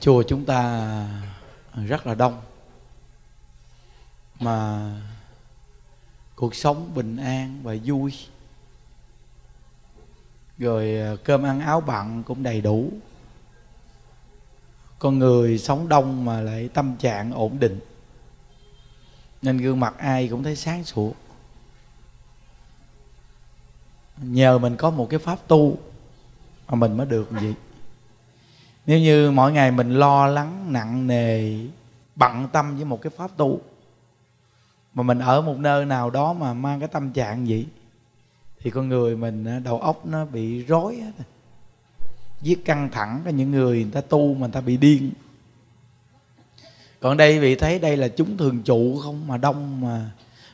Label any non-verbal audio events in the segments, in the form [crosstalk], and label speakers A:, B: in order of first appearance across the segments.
A: chùa chúng ta rất là đông. Mà cuộc sống bình an và vui. Rồi à, cơm ăn áo bặn cũng đầy đủ. Con người sống đông mà lại tâm trạng ổn định. Nên gương mặt ai cũng thấy sáng sủa. Nhờ mình có một cái pháp tu mà mình mới được gì nếu như mỗi ngày mình lo lắng, nặng nề, bận tâm với một cái pháp tu, mà mình ở một nơi nào đó mà mang cái tâm trạng vậy, thì con người mình đầu óc nó bị rối hết giết căng thẳng có những người người ta tu mà người ta bị điên. Còn đây, vị thấy đây là chúng thường trụ không mà đông mà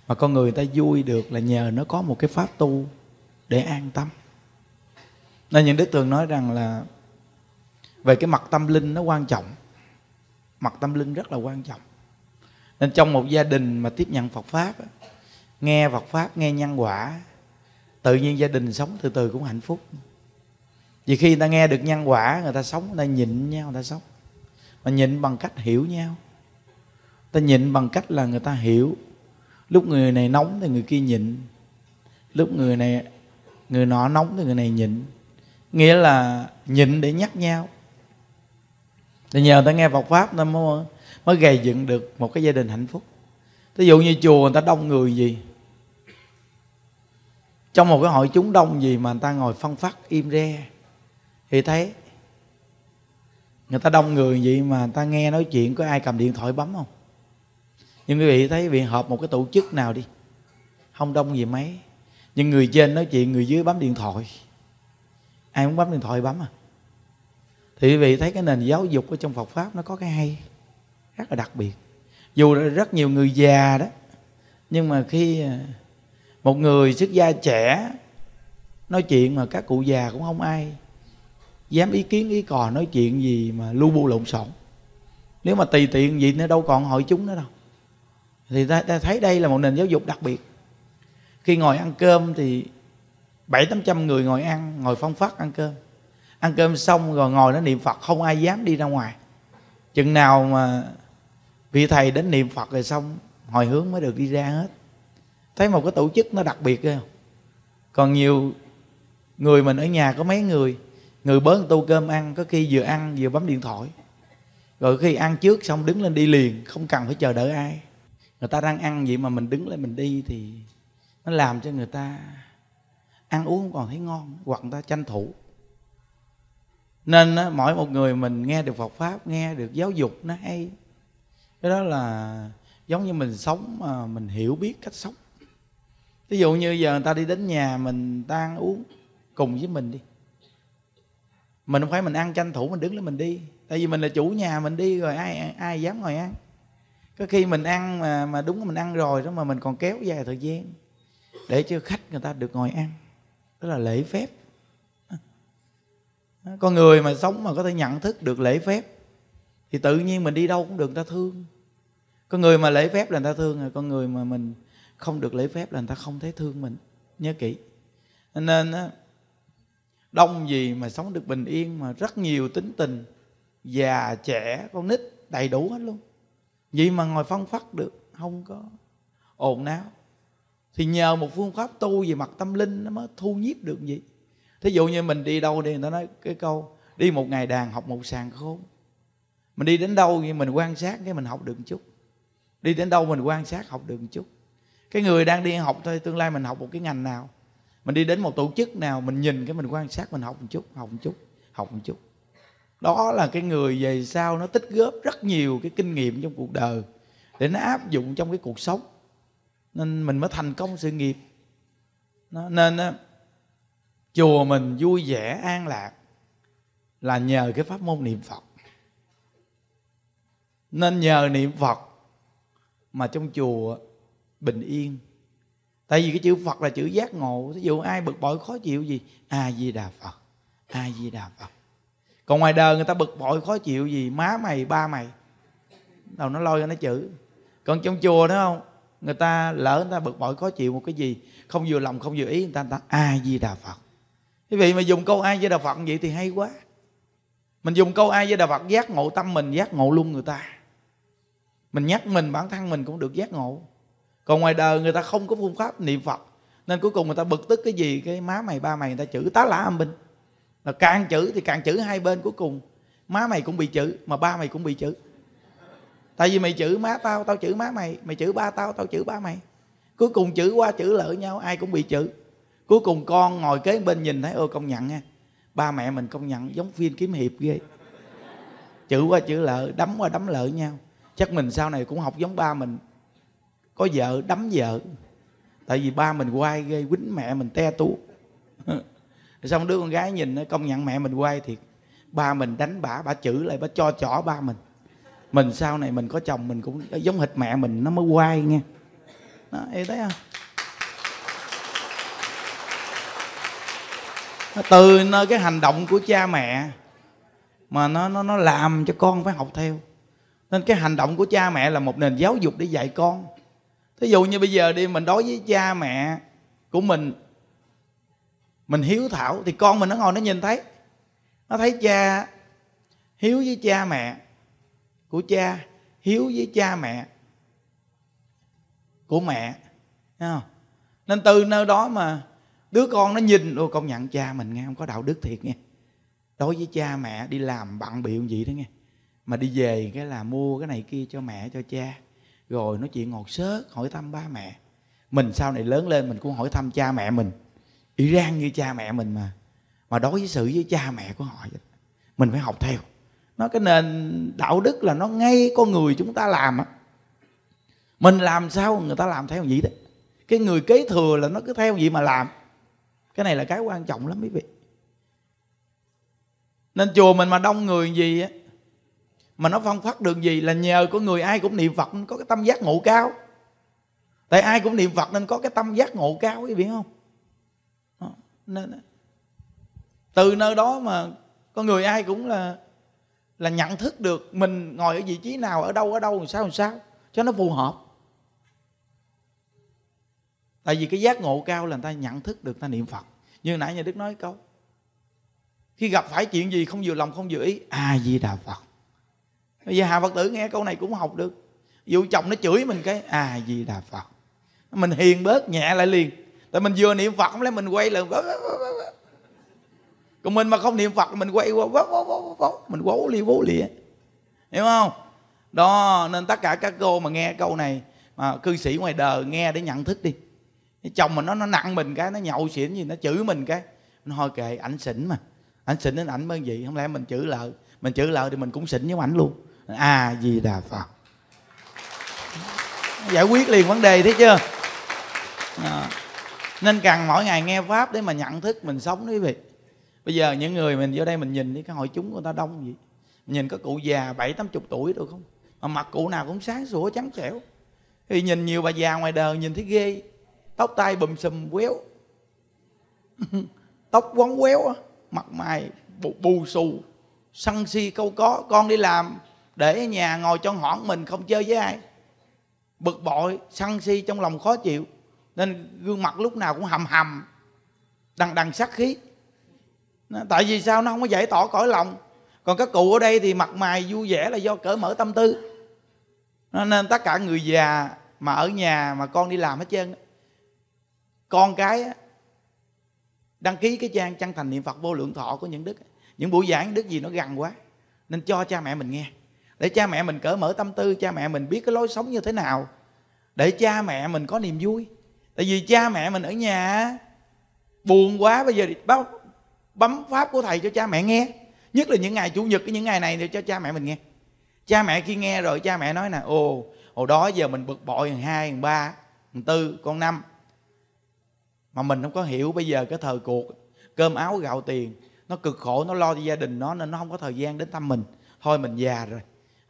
A: mà con người ta vui được là nhờ nó có một cái pháp tu để an tâm. Nên những đức thường nói rằng là về cái mặt tâm linh nó quan trọng. Mặt tâm linh rất là quan trọng. Nên trong một gia đình mà tiếp nhận phật pháp nghe phật pháp, nghe nhân quả, tự nhiên gia đình sống từ từ cũng hạnh phúc. Vì khi người ta nghe được nhân quả, người ta sống, người ta nhịn nhau người ta sống. Mà nhịn bằng cách hiểu nhau. Ta nhịn bằng cách là người ta hiểu. Lúc người này nóng thì người kia nhịn. Lúc người này, người nọ nóng thì người này nhịn. Nghĩa là nhịn để nhắc nhau thì nhờ ta nghe Phật pháp nó mới mới gây dựng được một cái gia đình hạnh phúc. Ví dụ như chùa người ta đông người gì? Trong một cái hội chúng đông gì mà người ta ngồi phân phát im re, thì thấy người ta đông người vậy mà người ta nghe nói chuyện có ai cầm điện thoại bấm không? Nhưng quý vị thấy vị họp một cái tổ chức nào đi, không đông gì mấy. Nhưng người trên nói chuyện, người dưới bấm điện thoại. Ai muốn bấm điện thoại bấm à? Thì quý vị thấy cái nền giáo dục ở trong Phật pháp nó có cái hay rất là đặc biệt. Dù rất nhiều người già đó nhưng mà khi à, một người xuất gia trẻ nói chuyện mà các cụ già cũng không ai dám ý kiến ý cò nói chuyện gì mà lu bu lộn xộn. Nếu mà tùy tiện gì nữa đâu còn hội chúng nữa đâu. Thì ta, ta thấy đây là một nền giáo dục đặc biệt. Khi ngồi ăn cơm thì bảy tám trăm người ngồi ăn ngồi phong phát ăn cơm ăn cơm xong rồi ngồi nó niệm phật, không ai dám đi ra ngoài. Chừng nào mà vị thầy đến niệm phật rồi xong, hồi hướng mới được đi ra hết. Thấy một cái tổ chức nó đặc biệt không? Còn nhiều người mình ở nhà có mấy người người bớn tô cơm ăn, có khi vừa ăn vừa bấm điện thoại. Rồi khi ăn trước xong đứng lên đi liền, không cần phải chờ đợi ai. Người ta đang ăn vậy mà mình đứng lên mình đi thì nó làm cho người ta ăn uống không còn thấy ngon, hoặc người ta tranh thủ nên á, mỗi một người mình nghe được Phật pháp nghe được giáo dục nó hay. Cái đó là giống như mình sống mà mình hiểu biết cách sống. Ví dụ như giờ người ta đi đến nhà mình ta ăn uống cùng với mình đi. Mình không phải mình ăn tranh thủ mình đứng lên mình đi. Tại vì mình là chủ nhà mình đi rồi ai ai dám ngồi ăn. Có khi mình ăn mà mà đúng mình ăn rồi đó mà mình còn kéo dài thời gian để cho khách người ta được ngồi ăn. Đó là lễ phép con người mà sống mà có thể nhận thức được lễ phép, thì tự nhiên mình đi đâu cũng được, người ta thương. Con người mà lễ phép là người ta thương rồi con người mà mình không được lễ phép là người ta không thấy thương mình. Nhớ kỹ. Nên đông gì mà sống được bình yên mà rất nhiều tính tình già trẻ, con nít đầy đủ hết luôn. Vậy mà ngồi phân phát được, không có ồn náo thì nhờ một phương pháp tu về mặt tâm linh nó mới thu nhiếp được gì thí dụ như mình đi đâu đi người ta nói cái câu đi một ngày đàn học một sàn khốn mình đi đến đâu thì mình quan sát cái mình học được một chút. Đi đến đâu mình quan sát học được một chút. Cái người đang đi học thôi tương lai mình học một cái ngành nào? Mình đi đến một tổ chức nào mình nhìn cái mình quan sát mình học một chút học một chút học một chút. Đó là cái người về sau nó tích góp rất nhiều cái kinh nghiệm trong cuộc đời để nó áp dụng trong cái cuộc sống. Nên mình mới thành công sự nghiệp. Nó, nên chùa mình vui vẻ, an lạc là nhờ cái pháp môn niệm phật. Nên nhờ niệm phật mà trong chùa bình yên. Tại vì cái chữ phật là chữ giác ngộ. Ví dụ ai bực bội khó chịu gì? A di đà phật, a di đà phật. Còn ngoài đời người ta bực bội khó chịu gì? Má mày, ba mày. Đầu nó lôi ra nó chữ. Còn trong chùa đó không? Người ta lỡ người ta bực bội khó chịu một cái gì, không vừa lòng, không vừa ý, người ta người ta a di đà phật quý vị mà dùng câu ai với đà phật vậy thì hay quá. Mình dùng câu ai với đà phật giác ngộ tâm mình, giác ngộ luôn người ta. Mình nhắc mình, bản thân mình cũng được giác ngộ. Còn ngoài đời người ta không có phương pháp niệm phật. Nên cuối cùng người ta bực tức cái gì? Cái má mày, ba mày người ta chữ tá lả âm binh. Là càng chữ thì càng chữ hai bên cuối cùng. Má mày cũng bị chữ mà ba mày cũng bị chữ tại vì mày chữ má tao tao chữ má mày. Mày chữ ba tao tao chữ ba mày. Cuối cùng chữ qua chữ lỡ nhau, ai cũng bị chữ cuối cùng con ngồi kế bên nhìn thấy ôi công nhận nha ba mẹ mình công nhận giống viên kiếm hiệp ghê. Chữ qua chữ lợi đấm qua đấm lợi nhau. Chắc mình sau này cũng học giống ba mình. Có vợ đấm vợ. Tại vì ba mình quay ghê quýnh mẹ mình te tú [laughs] xong đứa con gái nhìn nó công nhận mẹ mình quay thiệt. Ba mình đánh bả bả chữ lại bả cho chỏ ba mình. Mình sau này mình có chồng mình cũng giống hệt mẹ mình nó mới quay nghe. Đó, thấy không? Từ nơi cái hành động của cha mẹ mà nó nó nó làm cho con phải học theo. Nên cái hành động của cha mẹ là một nền giáo dục để dạy con. Thí dụ như bây giờ đi, mình đối với cha mẹ của mình mình hiếu thảo, thì con mình nó ngồi nó nhìn thấy. Nó thấy cha hiếu với cha mẹ của cha, hiếu với cha mẹ của mẹ. Thấy không? nên từ nơi đó mà đứa con nó nhìn ô công nhận cha mình nghe, không có đạo đức thiệt nghe. Đối với cha mẹ, đi làm bận bịu gì đó nghe. Mà đi về cái là mua cái này kia cho mẹ, cho cha. Rồi nói chuyện ngọt sớt, hỏi thăm ba mẹ. Mình sau này lớn lên mình cũng hỏi thăm cha mẹ mình. Y rang như cha mẹ mình mà. Mà đối với sự với cha mẹ của họ mình phải học theo. Nó cái nền đạo đức là nó ngay con người chúng ta làm á. Mình làm sao người ta làm theo vậy đó. Cái người kế thừa là nó cứ theo vậy mà làm cái này là cái quan trọng lắm quý vị. Nên chùa mình mà đông người gì á, mà nó phong phát được gì là nhờ có người ai cũng niệm phật có cái tâm giác ngộ cao. Tại ai cũng niệm phật nên có cái tâm giác ngộ cao, quý vị biết không? Đó. nên từ nơi đó mà có người ai cũng là là nhận thức được mình ngồi ở vị trí nào, ở đâu ở đâu, làm sao làm sao, cho nó phù hợp tại vì cái giác ngộ cao là người ta nhận thức được ta niệm phật. Như nãy nhà đức nói câu, khi gặp phải chuyện gì không vừa lòng, không vừa ý a di đà phật. Bây giờ hà phật tử nghe câu này cũng học được. Dù chồng nó chửi mình cái a di đà phật. Mình hiền bớt, nhẹ lại liền. Tại mình vừa niệm phật, không lẽ mình quay lại còn mình mà không niệm phật, mình quay qua mình quấu li vố lịa hiểu không? Đó, nên tất cả các cô mà nghe câu này, mà cư sĩ ngoài đời nghe để nhận thức đi chồng mà nó nó nặng mình cái, nó nhậu xỉn gì, nó chửi mình cái. Nó thôi kệ, ảnh xỉn mà. Ảnh xỉn đến ảnh mới gì không lẽ mình chửi lợ mình chửi lợ thì mình cũng xỉn với ảnh luôn. À gì đà phật. Giải quyết liền vấn đề thế chưa? À. nên cần mỗi ngày nghe pháp để mà nhận thức mình sống đó quý vị. Bây giờ những người mình vô đây mình nhìn đi cái hội chúng người ta đông vậy. Nhìn có cụ già bảy tám chục tuổi được không? Mà mặt cụ nào cũng sáng sủa trắng trẻo. Thì nhìn nhiều bà già ngoài đời nhìn thấy ghê tóc tai bùm xùm quéo. [laughs] Tóc quấn quéo mặt mày bù, bù xù. Sân si câu có con đi làm để ở nhà ngồi trong hõn mình không chơi với ai. Bực bội sân si trong lòng khó chịu nên gương mặt lúc nào cũng hầm hầm đằng đằng sát khí. Tại vì sao nó không có giải tỏa cõi lòng? Còn các cụ ở đây thì mặt mày vui vẻ là do cởi mở tâm tư. Nên tất cả người già mà ở nhà mà con đi làm hết trơn con cái đăng ký cái trang chân thành niệm phật vô lượng thọ của những đức những buổi giảng đức gì nó gần quá, nên cho cha mẹ mình nghe. Để cha mẹ mình cởi mở tâm tư, cha mẹ mình biết cái lối sống như thế nào. Để cha mẹ mình có niềm vui. Tại vì cha mẹ mình ở nhà buồn quá, bây giờ báo, bấm pháp của thầy cho cha mẹ nghe. Nhất là những ngày chủ nhật, những ngày này thì cho cha mẹ mình nghe. Cha mẹ khi nghe rồi, cha mẹ nói nè, ồ, hồi đó giờ mình bực bội thằng hai, thằng ba, thằng tư, con năm mà mình không có hiểu bây giờ cái thời cuộc, cơm áo gạo tiền, nó cực khổ, nó lo cho gia đình nó nên nó không có thời gian đến thăm mình. Thôi mình già rồi.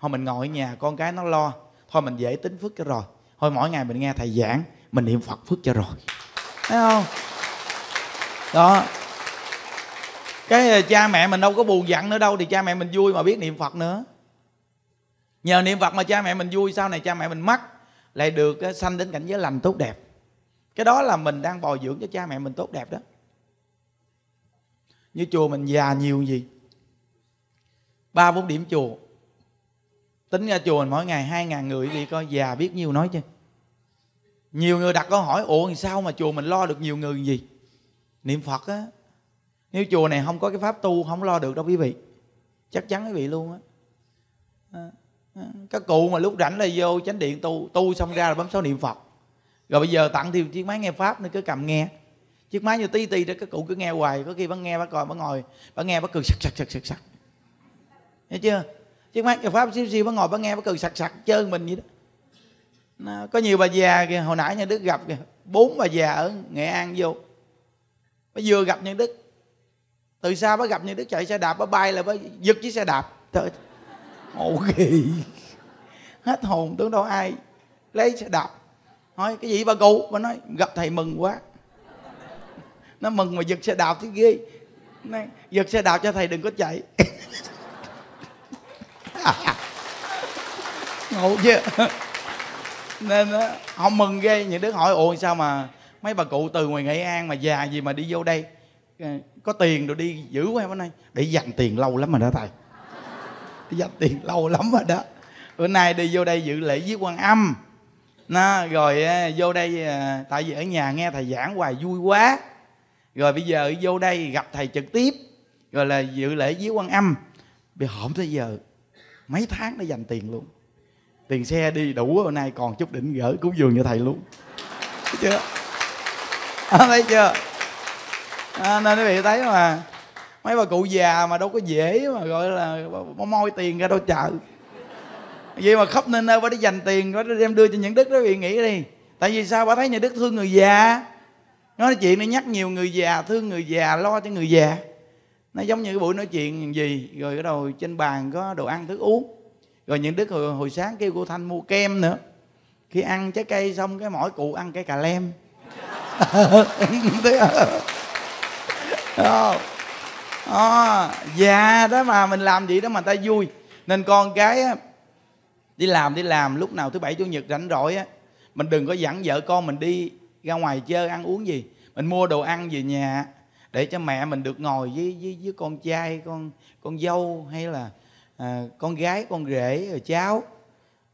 A: Thôi mình ngồi ở nhà, con cái nó lo. Thôi mình dễ tính phước cho rồi. Thôi mỗi ngày mình nghe thầy giảng, mình niệm phật phước cho rồi. Thấy không? Đó. Cái ờ, cha mẹ mình đâu có buồn giận nữa đâu, thì cha mẹ mình vui mà biết niệm phật nữa. Nhờ niệm phật mà cha mẹ mình vui, sau này cha mẹ mình mắc, lại được ờ, sanh đến cảnh giới lành tốt đẹp cái đó là mình đang bồi dưỡng cho cha mẹ mình tốt đẹp đó. Như chùa mình già nhiều gì? Ba bốn điểm chùa. Tính ra chùa mình mỗi ngày hai ngàn người đi coi già biết nhiêu nói chứ. Nhiều người đặt câu hỏi, ủa sao mà chùa mình lo được nhiều người gì? Niệm phật á, nếu chùa này không có cái pháp tu, không lo được đâu quý vị. Chắc chắn quý vị luôn á. Ờ, ờ, các cụ mà lúc rảnh là vô chánh điện tu tu xong ra là bấm số niệm phật rồi bây giờ tặng thêm chiếc máy nghe pháp nữa cứ cầm nghe. Chiếc máy như tí tí đó các cụ cứ nghe hoài có khi bác nghe bác coi bác ngồi bác nghe bác cười sặc sặc sặc sặc sặc. Nghe chưa? Chiếc máy nghe pháp xíu xíu bác ngồi bác nghe bác cười sặc sặc chơi mình vậy đó. Nó, có nhiều bà già kìa hồi nãy nhà đức gặp kìa bốn bà già ở nghệ an vô. Bà vừa gặp nhân đức. Từ xa bà gặp nhân đức chạy xe đạp bà bay là bà giật chiếc xe đạp. Trời ngộ kỳ hết hồn tưởng đâu ai lấy xe đạp hỏi cái gì bà cụ? Bà nói gặp thầy mừng quá. Nó mừng mà giật xe đạp thì ghê. Nói, giật xe đạp cho thầy đừng có chạy. [laughs] Ngộ chưa? Nên đó, họ mừng ghê. Những đứa hỏi ồ sao mà mấy bà cụ từ ngoài nghệ an mà già gì mà đi vô đây? Ờ, có tiền rồi đi giữ quá bữa nay để dành tiền lâu lắm rồi đó thầy. Để dành tiền lâu lắm rồi đó. Bữa nay đi vô đây dự lễ với quan âm nó rồi vô đây tại vì ở nhà nghe thầy giảng hoài vui quá rồi bây giờ vô đây gặp thầy trực tiếp rồi là dự lễ với quan âm bị hổm tới giờ mấy tháng để dành tiền luôn tiền xe đi đủ hôm nay còn chút đỉnh gỡ cúng dường cho thầy luôn thấy chưa à, thấy chưa à, nên quý vị thấy mà mấy bà cụ già mà đâu có dễ mà gọi là môi tiền ra đâu chợ vậy mà khóc nên nơi bà đi dành tiền bà đem đưa cho những đức đó vị nghĩ đi. Tại vì sao? Bà thấy nhà đức thương người già. Nói chuyện nó nhắc nhiều người già thương người già lo cho người già. Nó giống như cái buổi nói chuyện gì rồi cái đầu trên bàn có đồ ăn thức uống. Rồi những đức hồi, hồi sáng kêu cô thanh mua kem nữa. Khi ăn trái cây xong cái mỗi cụ ăn cái cà lem. Không à, già đó mà mình làm gì đó mà ta vui. Nên con cái á, đi làm đi làm lúc nào thứ bảy chủ nhật rảnh rỗi á mình đừng có dẫn vợ con mình đi ra ngoài chơi ăn uống gì. Mình mua đồ ăn về nhà để cho mẹ mình được ngồi với với, với con trai con con dâu hay là à, con gái con rể rồi cháu.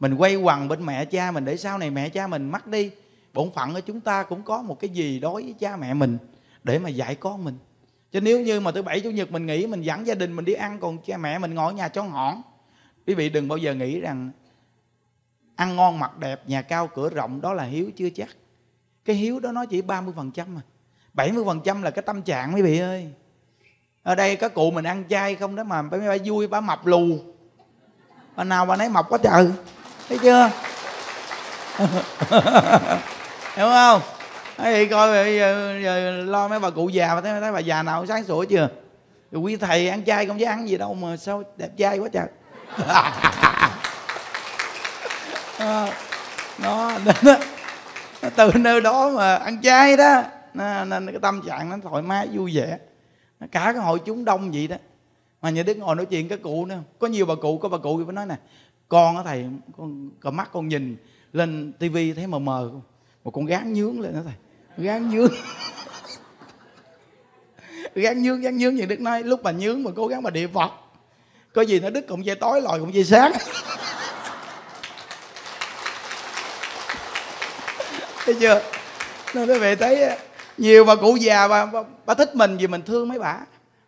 A: Mình quay quần bên mẹ cha mình để sau này mẹ cha mình mất đi. Bổn phận của chúng ta cũng có một cái gì đối với cha mẹ mình để mà dạy con mình. Chứ nếu như mà thứ bảy chủ nhật mình nghỉ mình dẫn gia đình mình đi ăn còn cha mẹ mình ngồi ở nhà cho hỏn quý vị đừng bao giờ nghĩ rằng ăn ngon mặc đẹp nhà cao cửa rộng đó là hiếu chưa chắc. Cái hiếu đó nó chỉ 30% phần trăm mà. 70% phần trăm là cái tâm trạng mấy vị ơi. Ở đây có cụ mình ăn chay không đó mà bà, bà vui bà mập lù. Bà nào bà nấy mập quá trời. Thấy chưa? [laughs] Hiểu không? Thấy coi bây giờ, giờ, lo mấy bà cụ già mà thấy, thấy bà già nào sáng sủa chưa? Rồi quý thầy ăn chay không chứ ăn gì đâu mà sao đẹp trai quá trời. [laughs] Ờ, nó, nó, nó từ nơi đó mà ăn chay đó nên cái tâm trạng nó thoải mái vui vẻ. Cả cái hội chúng đông vậy đó. Mà nhà đức ngồi nói chuyện các cụ nữa. Có nhiều bà cụ có bà cụ phải nói nè con á thầy con cầm mắt con nhìn lên tivi thấy mờ mờ một con gán nhướng lên đó thầy. Gán nhướng. [laughs] Gán nhướng gán nhướng nhà đức nói lúc mà nhướng mà cố gắng mà địa phật. Có gì nó đức cũng dây tối lòi cũng dây sáng. Thấy chưa? Nên quý vị thấy nhiều bà cụ già bà, bà, bà thích mình vì mình thương mấy bà.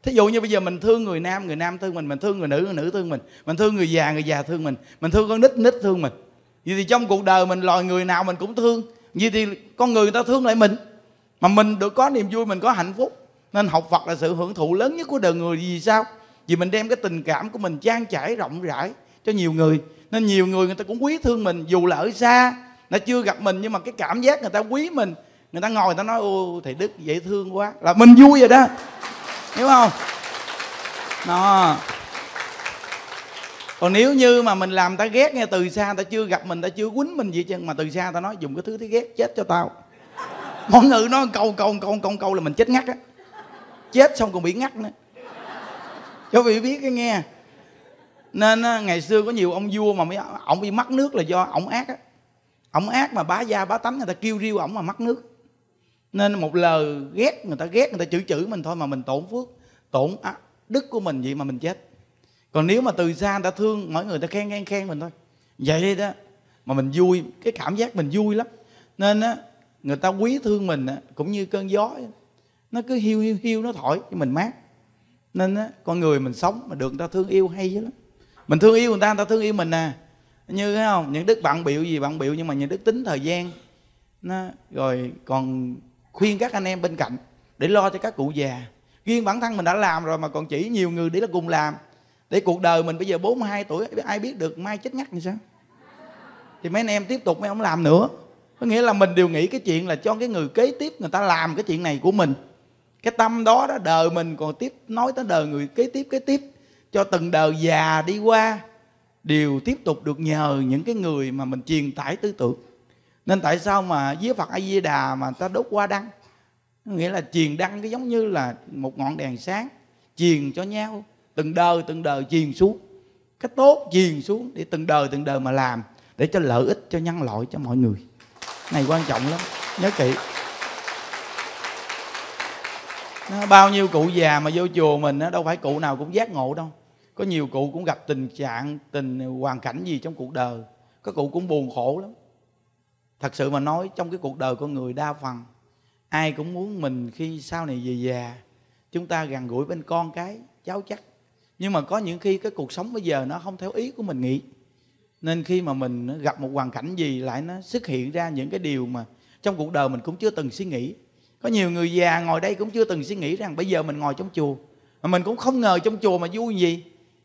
A: Thí dụ như bây giờ mình thương người nam người nam thương mình mình thương người nữ người nữ thương mình. Mình thương người già người già thương mình. Mình thương con nít nít thương mình. Vậy thì trong cuộc đời mình loài người nào mình cũng thương. Vậy thì con người người ta thương lại mình. Mà mình được có niềm vui mình có hạnh phúc. Nên học Phật là sự hưởng thụ lớn nhất của đời người. Vì sao? Vì mình đem cái tình cảm của mình trang trải rộng rãi cho nhiều người. Nên nhiều người người ta cũng quý thương mình dù là ở xa nó chưa gặp mình nhưng mà cái cảm giác người ta quý mình. Người ta ngồi, người ta nói, ô, thầy đức dễ thương quá. Là mình vui rồi đó. Hiểu không? Nó còn nếu như mà mình làm ta ghét nghe, từ xa ta chưa gặp mình ta chưa quýnh mình gì chứ mà từ xa ta nói, dùng cái thứ thấy ghét, chết cho tao. Mọi người nói câu câu câu câu câu là mình chết ngắt á. Chết xong còn bị ngắt nữa. Cho vị biết cái nghe. Nên ngày xưa có nhiều ông vua mà mấy ông bị mắc nước là do ổng ác á ổng ác mà bá gia bá tánh người ta kêu riêu ổng mà mắc nước. Nên một lời ghét người ta ghét người ta chửi chửi mình thôi mà mình tổn phước tổn đức của mình vậy mà mình chết. Còn nếu mà từ xa người ta thương mọi người ta khen khen khen mình thôi. Vậy đó mà mình vui cái cảm giác mình vui lắm. Nên á người ta quý thương mình á, cũng như cơn gió nó cứ hiu hiu hiu nó thổi cho mình mát. Nên á con người mình sống mà được người ta thương yêu hay lắm. Mình thương yêu người ta người ta thương yêu mình nè như thấy không? Những đức bạn biểu gì? Bạn biểu nhưng mà những đức tính thời gian. Nó, rồi còn khuyên các anh em bên cạnh để lo cho các cụ già. Riêng bản thân mình đã làm rồi mà còn chỉ nhiều người để là cùng làm. Để cuộc đời mình bây giờ 42 tuổi, ai biết được mai chết ngắt như sao? Thì mấy anh em tiếp tục mấy ông làm nữa. Có nghĩa là mình đều nghĩ cái chuyện là cho cái người kế tiếp người ta làm cái chuyện này của mình. Cái tâm đó đó, đời mình còn tiếp, nói tới đời người kế tiếp kế tiếp. Cho từng đời già đi qua đều tiếp tục được nhờ những cái người mà mình truyền tải tư tưởng. Nên tại sao mà với Phật A Di Đà mà ta đốt qua đăng? Nghĩa là truyền đăng cái giống như là một ngọn đèn sáng truyền cho nhau từng đời từng đời truyền xuống. Cái tốt truyền xuống để từng đời từng đời mà làm để cho lợi ích cho nhân loại cho mọi người. Này quan trọng lắm nhớ kỹ. Bao nhiêu cụ già mà vô chùa mình đó, đâu phải cụ nào cũng giác ngộ đâu có nhiều cụ cũng gặp tình trạng, tình hoàn cảnh gì trong cuộc đời. Có cụ cũng buồn khổ lắm. Thật sự mà nói, trong cái cuộc đời con người đa phần, ai cũng muốn mình khi sau này về già, chúng ta gần gũi bên con cái, cháu chắc. Nhưng mà có những khi cái cuộc sống bây giờ nó không theo ý của mình nghĩ. Nên khi mà mình ờ, gặp một hoàn cảnh gì lại nó xuất hiện ra những cái điều mà trong cuộc đời mình cũng chưa từng suy nghĩ. Có nhiều người già ngồi đây cũng chưa từng suy nghĩ rằng bây giờ mình ngồi trong chùa, mà mình cũng không ngờ trong chùa mà vui gì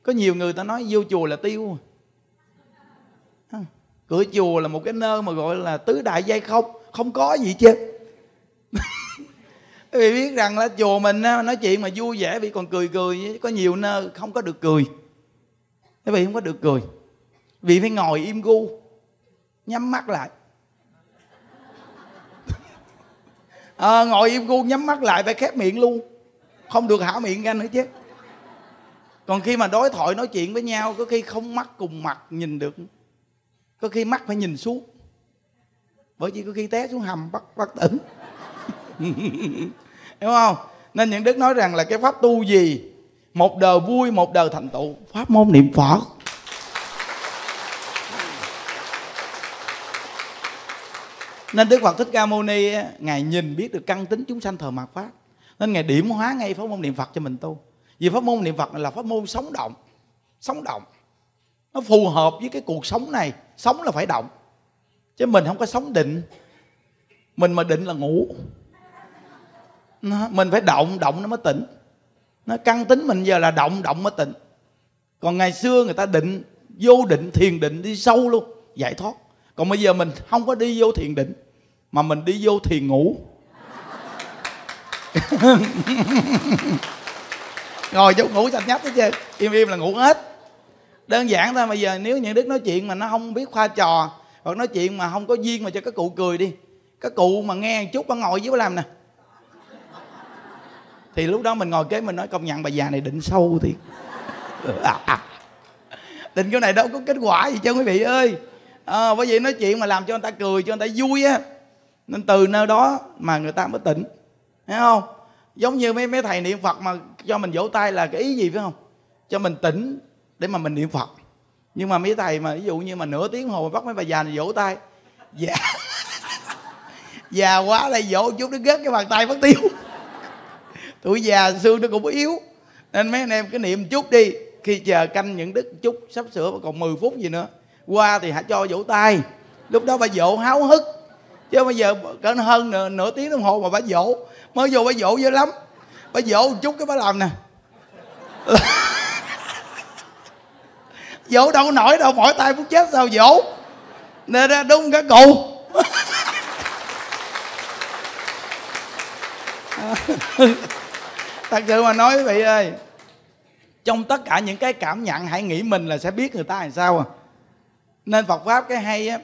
A: có nhiều người ta nói vô chùa là tiêu. Cửa chùa là một cái nơi mà gọi là tứ đại giai không không có gì chứ [laughs] vì biết rằng là chùa mình nói chuyện mà vui vẻ vì còn cười cười có nhiều nơi không có được cười. Quý vị không có được cười. Vì phải ngồi im gu nhắm mắt lại. À, [laughs] ngồi im gu nhắm mắt lại phải khép miệng luôn. Không được hảo miệng ra nữa chứ còn khi mà đối thoại nói chuyện với nhau, có khi không mắt cùng mặt nhìn được. Có khi mắt phải nhìn xuống. Bởi vì có khi té xuống hầm, bắt bắt tỉnh. [laughs] Hiểu không? Nên những đức nói rằng là cái pháp tu gì? Một đời vui, một đời thành tựu. Pháp môn niệm phật. Nên đức phật thích ca mâu ni ngài nhìn biết được căn tính chúng sanh thờ mạt pháp. Nên ngài điểm hóa ngay pháp môn niệm phật cho mình tu vì pháp môn niệm phật là pháp môn sống động sống động. Nó phù hợp với cái cuộc sống này, sống là phải động. Chứ mình không có sống định. Mình mà định là ngủ. Mình phải động động nó mới tỉnh. Nó căng tính mình giờ là động động mới tỉnh. Còn ngày xưa người ta định, vô định, thiền định, đi sâu luôn, giải thoát. Còn bây giờ mình không có đi vô thiền định, mà mình đi vô thiền ngủ. [laughs] ngồi chỗ ngủ sạch nhấp hết chứ im im là ngủ hết. Đơn giản thôi bây giờ nếu những đức nói chuyện mà nó không biết khoa trò hoặc nói chuyện mà không có duyên mà cho các cụ cười đi. Các cụ mà nghe một chút bà ngồi dưới bà làm nè. Thì lúc đó mình ngồi kế mình nói công nhận bà già này định sâu thì ừ, à, à. định cái này đâu có kết quả gì chứ quý vị ơi. À, bởi vì nói chuyện mà làm cho người ta cười cho người ta vui á. Nên từ nơi đó mà người ta mới tỉnh. Thấy không? Giống như mấy mấy thầy niệm phật mà cho mình vỗ tay là cái ý gì phải không? Cho mình tỉnh để mà mình niệm phật. Nhưng mà mấy thầy mà ví dụ như mà nửa tiếng hồ mà bắt mấy bà già này vỗ tay dạ [laughs] già quá lại vỗ chút nó gớt cái bàn tay mất tiêu. [laughs] Tuổi già xương nó cũng yếu. Nên mấy anh em cứ niệm chút đi khi chờ canh những đức chút sắp sửa còn 10 phút gì nữa qua thì hãy cho vỗ tay. Lúc đó bà vỗ háo hức. Chứ bây giờ cỡ hơn nửa, nửa tiếng đồng hồ mà bà vỗ mới vô bà dỗ dữ lắm. Bà dỗ một chút cái bà làm nè. [laughs] Dỗ đâu nổi đâu mỏi tay muốn chết sao dỗ, nên ra đúng cái cụ. [laughs] Thật sự mà nói quý vị ơi trong tất cả những cái cảm nhận hãy nghĩ mình là sẽ biết người ta làm sao à. Nên Phật pháp cái hay á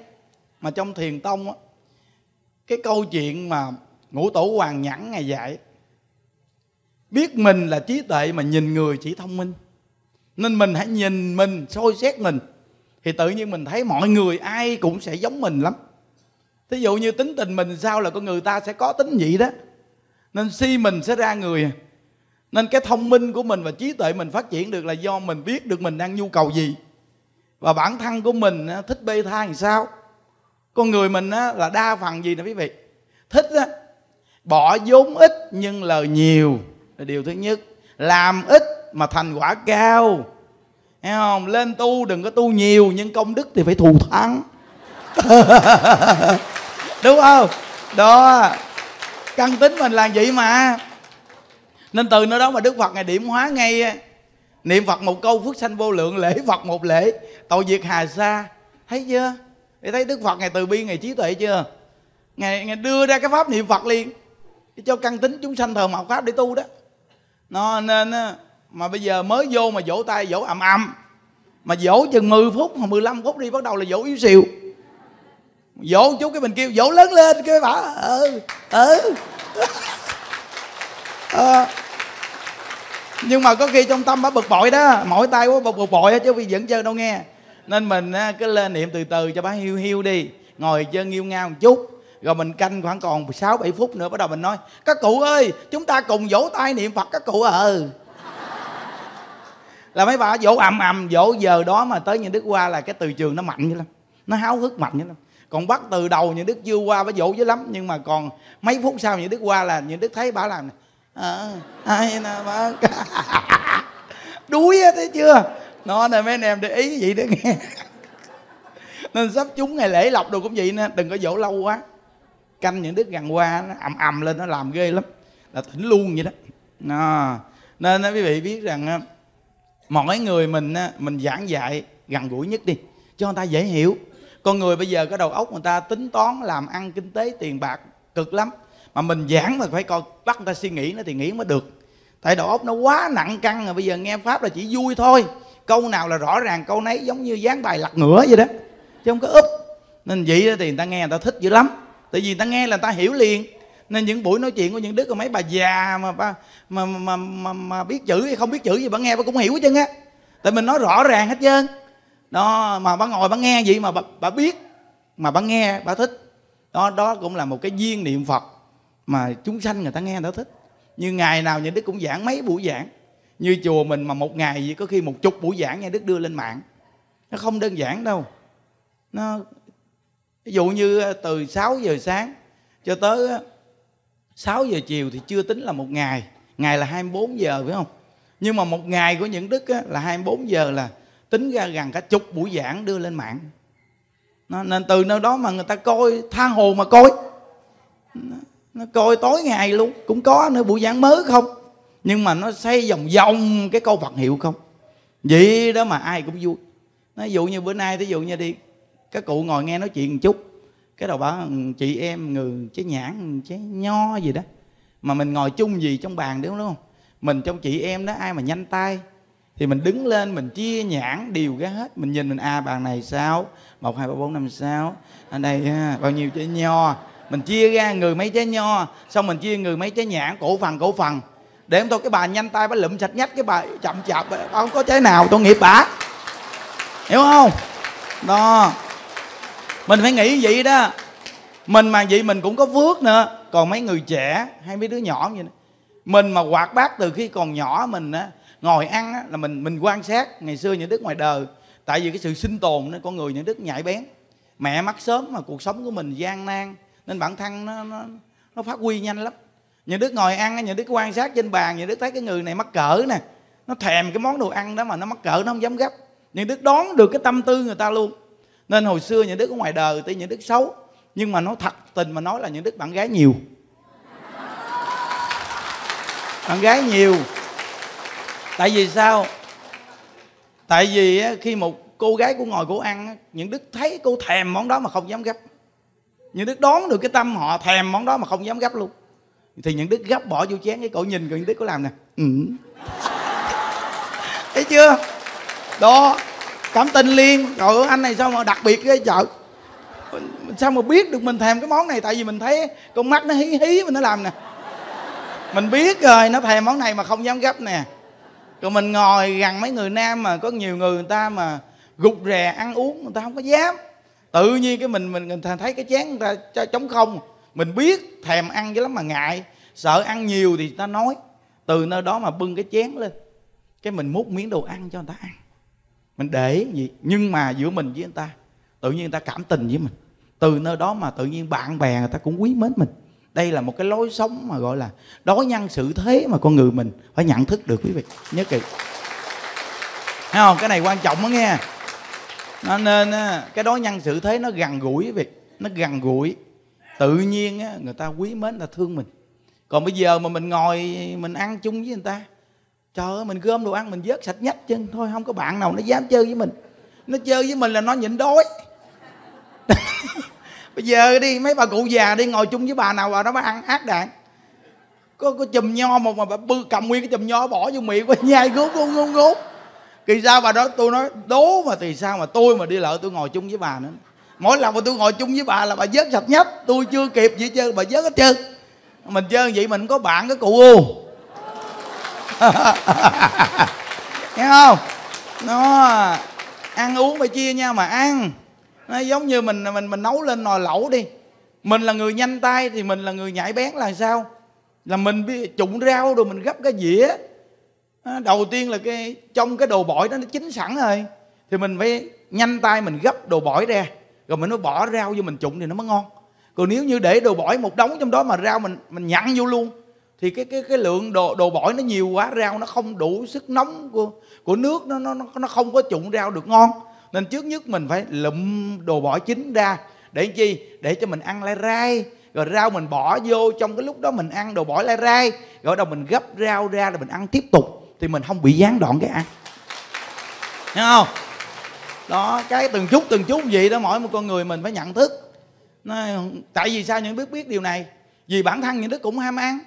A: mà trong thiền tông á cái câu chuyện mà ngũ tổ hoàng nhẫn ngày dạy. Biết mình là trí tuệ mà nhìn người chỉ thông minh. Nên mình hãy nhìn mình soi xét mình. Thì tự nhiên mình thấy mọi người ai cũng sẽ giống mình lắm. Thí dụ như tính tình mình sao là con người ta sẽ có tính vậy đó. Nên si mình sẽ ra người. Nên cái thông minh của mình và trí tuệ mình phát triển được là do mình biết được mình đang nhu cầu gì. Và bản thân của mình thích bê tha làm sao. Con người mình là đa phần gì nè quý vị? Thích á, bỏ vốn ít nhưng lời nhiều là điều thứ nhất. Làm ít mà thành quả cao. Thấy không? Lên tu đừng có tu nhiều nhưng công đức thì phải thù thắng. [laughs] Đúng không? Đó. Căn tính mình là vậy mà. Nên từ nơi đó mà đức phật ngài điểm hóa ngay niệm phật một câu phước sanh vô lượng lễ phật một lễ. Tội diệt hà sa. Thấy chưa? Để thấy đức phật ngài từ bi ngài trí tuệ chưa? Ngài, ngài đưa ra cái pháp niệm phật liền cho căn tính chúng sanh thờ mạo pháp để tu đó. Nó nên mà bây giờ mới vô mà vỗ tay vỗ ầm ầm. Mà dỗ chừng 10 phút hoặc 15 phút đi bắt đầu là dỗ yếu xìu. Dỗ chút cái mình kêu dỗ lớn lên cái bà, ừ ừ à, nhưng mà có khi trong tâm bà bực bội đó mỗi tay quá bực, bực bội chứ vì vẫn chơi đâu nghe. Nên mình cứ lên niệm từ từ cho bà hiu hiu đi. Ngồi chơi nghiêu ngao một chút rồi mình canh khoảng còn 6 7 phút nữa bắt đầu mình nói các cụ ơi chúng ta cùng vỗ tay niệm phật các cụ ờ là mấy bà vỗ ầm ầm vỗ giờ đó mà tới những đức qua là cái từ trường nó mạnh như lắm nó háo hức mạnh như lắm. Còn bắt từ đầu những đức chưa qua bà vỗ dữ lắm nhưng mà còn mấy phút sau những đức qua là những đức thấy bà làm này à, ờ, ai nè bà? [laughs] Đuối á thấy chưa? Nó này mấy anh em để ý vậy đó nghe. [laughs] Nên sắp chúng ngày lễ lọc đồ cũng vậy nè đừng có dỗ lâu quá canh những đức gần qua nó ầm ầm lên nó làm ghê lắm. Là tỉnh luôn vậy đó. À, nên quý vị biết rằng mỗi người mình mình giảng dạy gần gũi nhất đi cho người ta dễ hiểu. Con người bây giờ cái đầu óc người ta tính toán làm ăn kinh tế tiền bạc cực lắm. Mà mình giảng mà phải coi bắt người ta suy nghĩ nó thì nghĩ mới được. Tại đầu óc nó quá nặng căng rồi bây giờ nghe pháp là chỉ vui thôi. Câu nào là rõ ràng câu nấy giống như dán bài lặt ngửa vậy đó chứ không có úp. Nên vậy thì người ta nghe người ta thích dữ lắm tại vì ta nghe là ta hiểu liền. Nên những buổi nói chuyện của những đức có mấy bà già mà mà mà mà, mà, mà biết chữ hay không biết chữ gì bà nghe bà cũng hiểu hết trơn á. Tại mình nói rõ ràng hết trơn. Đó mà bà ngồi bà nghe vậy mà bà, bà biết mà bà nghe bà thích. Đó đó cũng là một cái duyên niệm phật mà chúng sanh người ta nghe người ta thích. Như ngày nào nhà đức cũng giảng mấy buổi giảng. Như chùa mình mà một ngày gì có khi một chục buổi giảng nhà đức đưa lên mạng. Nó không đơn giản đâu. Nó ví dụ như ờ, từ 6 giờ sáng cho tới ờ, 6 giờ chiều thì chưa tính là một ngày. Ngày là 24 giờ phải không? Nhưng mà một ngày của những đức á, là 24 giờ là tính ra gần cả chục buổi giảng đưa lên mạng. Nó, nên từ nơi đó mà người ta coi tha hồ mà coi. Nó, nó coi tối ngày luôn. Cũng có nữa buổi giảng mới không? Nhưng mà nó xây vòng vòng cái câu Phật hiệu không? Vậy đó mà ai cũng vui. Nó ví dụ như bữa nay ví dụ như đi các cụ ngồi nghe nói chuyện một chút. Cái đầu bảo ừ, chị em người trái nhãn trái nho gì đó. Mà mình ngồi chung gì trong bàn đúng không? Mình trong chị em đó ai mà nhanh tay. Thì mình đứng lên mình chia nhãn điều ra hết. Mình nhìn mình à bàn này sao? Một hai ba bốn năm sáu. Ở đây ha, bao nhiêu trái nho? Mình chia ra người mấy trái nho xong mình chia người mấy trái nhãn cổ phần cổ phần. Để tôi cái bà nhanh tay bà lụm sạch nhách cái bà chậm chạp bà không có trái nào tôi nghiệp bà hiểu không? Đó mình phải nghĩ vậy đó. Mình mà vậy mình cũng có phước nữa. Còn mấy người trẻ hay mấy đứa nhỏ vậy đó. mình mà quạt bát từ khi còn nhỏ mình á ngồi ăn á, là mình mình quan sát ngày xưa những đức ngoài đời. Tại vì cái sự sinh tồn nên con người những đức nhạy bén. Mẹ mất sớm mà cuộc sống của mình gian nan nên bản thân nó nó, nó phát huy nhanh lắm. Những đức ngồi ăn những đức quan sát trên bàn những đức thấy cái người này mắc cỡ nè. Nó thèm cái món đồ ăn đó mà nó mắc cỡ nó không dám gấp. Những đức đón được cái tâm tư người ta luôn nên hồi xưa những đức ở ngoài đời tuy những đức xấu, nhưng mà nó thật tình mà nói là những đức bạn gái nhiều. Bạn gái nhiều. Tại vì sao? Tại vì khi một cô gái của ngồi cô ăn những đức thấy cô thèm món đó mà không dám gấp. Những đức đón được cái tâm họ thèm món đó mà không dám gấp luôn. Thì những đức gấp bỏ vô chén cái cổ nhìn rồi những đức có làm nè ừ. thấy chưa? Đó cảm tình liền. Rồi anh này sao mà đặc biệt ghê chợ sao mà biết được mình thèm cái món này? Tại vì mình thấy con mắt nó hí hí mà nó làm nè. Mình biết rồi, nó thèm món này mà không dám gấp nè. Còn mình ngồi gần mấy người nam mà có nhiều người người ta mà gục rè ăn uống, người ta không có dám. Tự nhiên cái mình mình mình thấy cái chén người ta trống không. Mình biết thèm ăn dữ lắm mà ngại. Sợ ăn nhiều thì ta nói. Từ nơi đó mà bưng cái chén lên. Cái mình múc miếng đồ ăn cho người ta ăn mình để gì? Nhưng mà giữa mình với người ta, tự nhiên người ta cảm tình với mình. Từ nơi đó mà tự nhiên bạn bè người ta cũng quý mến mình. Đây là một cái lối sống mà gọi là đối nhân xử thế mà con người mình phải nhận thức được, quý vị. Nhớ kỹ thấy không? Cái này quan trọng đó nghe. Nó nên cái đối nhân xử thế nó gần gũi, quý vị. Nó gần gũi. Tự nhiên người ta quý mến là thương mình. Còn bây giờ mà mình ngồi, mình ăn chung với người ta trời ơi, mình gom đồ ăn, mình vớt sạch nhách chân thôi, không có bạn nào nó dám chơi với mình. Nó chơi với mình là nó nhịn đói. [laughs] Bây giờ đi, mấy bà cụ già đi, ngồi chung với bà nào bà đó bà ăn ác đạn có có chùm nho một mà bà bư cầm nguyên cái chùm nho bỏ vô miệng qua nhai gút gút gút gút. Kỳ sao bà đó, tôi nói, đố mà thì sao mà tôi mà đi lợi tôi ngồi chung với bà nữa. Mỗi lần mà tôi ngồi chung với bà là bà vớt sạch nhất tôi chưa kịp gì chơi bà vớt hết trơn. Mình chơi vậy mình có bạn, cái cụ u nghe không? Nó, ăn uống phải chia nhau mà ăn. Nó giống như mình mình mình nấu lên nồi lẩu đi. Mình là người nhanh tay thì mình là người nhảy bén là sao? Là mình biết trụng rau rồi mình gấp cái dĩa. Đầu tiên là cái, trong cái đồ bỏi đó nó chín sẵn rồi. Thì mình phải nhanh tay mình gấp đồ bỏi ra. Rồi mình nó bỏ rau vô mình trụng thì nó mới ngon. Còn nếu như để đồ bỏi một đống trong đó mà rau mình mình nhặn vô luôn thì cái cái cái lượng đồ đồ bỏi nó nhiều quá rau nó không đủ sức nóng của của nước nó nó nó không có trụng rau được ngon. Nên trước nhất mình phải lụm đồ bỏ chín ra để chi? Để cho mình ăn lai rai. Rồi rau mình bỏ vô trong cái lúc đó mình ăn đồ bỏ lai rai. Rồi đầu mình gấp rau ra là mình ăn tiếp tục thì mình không bị gián đoạn cái ăn. Hiểu không? Đó cái từng chút từng chút vậy đó mỗi một con người mình phải nhận thức. Nó, tại vì sao những biết biết điều này? Vì bản thân những đứa cũng ham ăn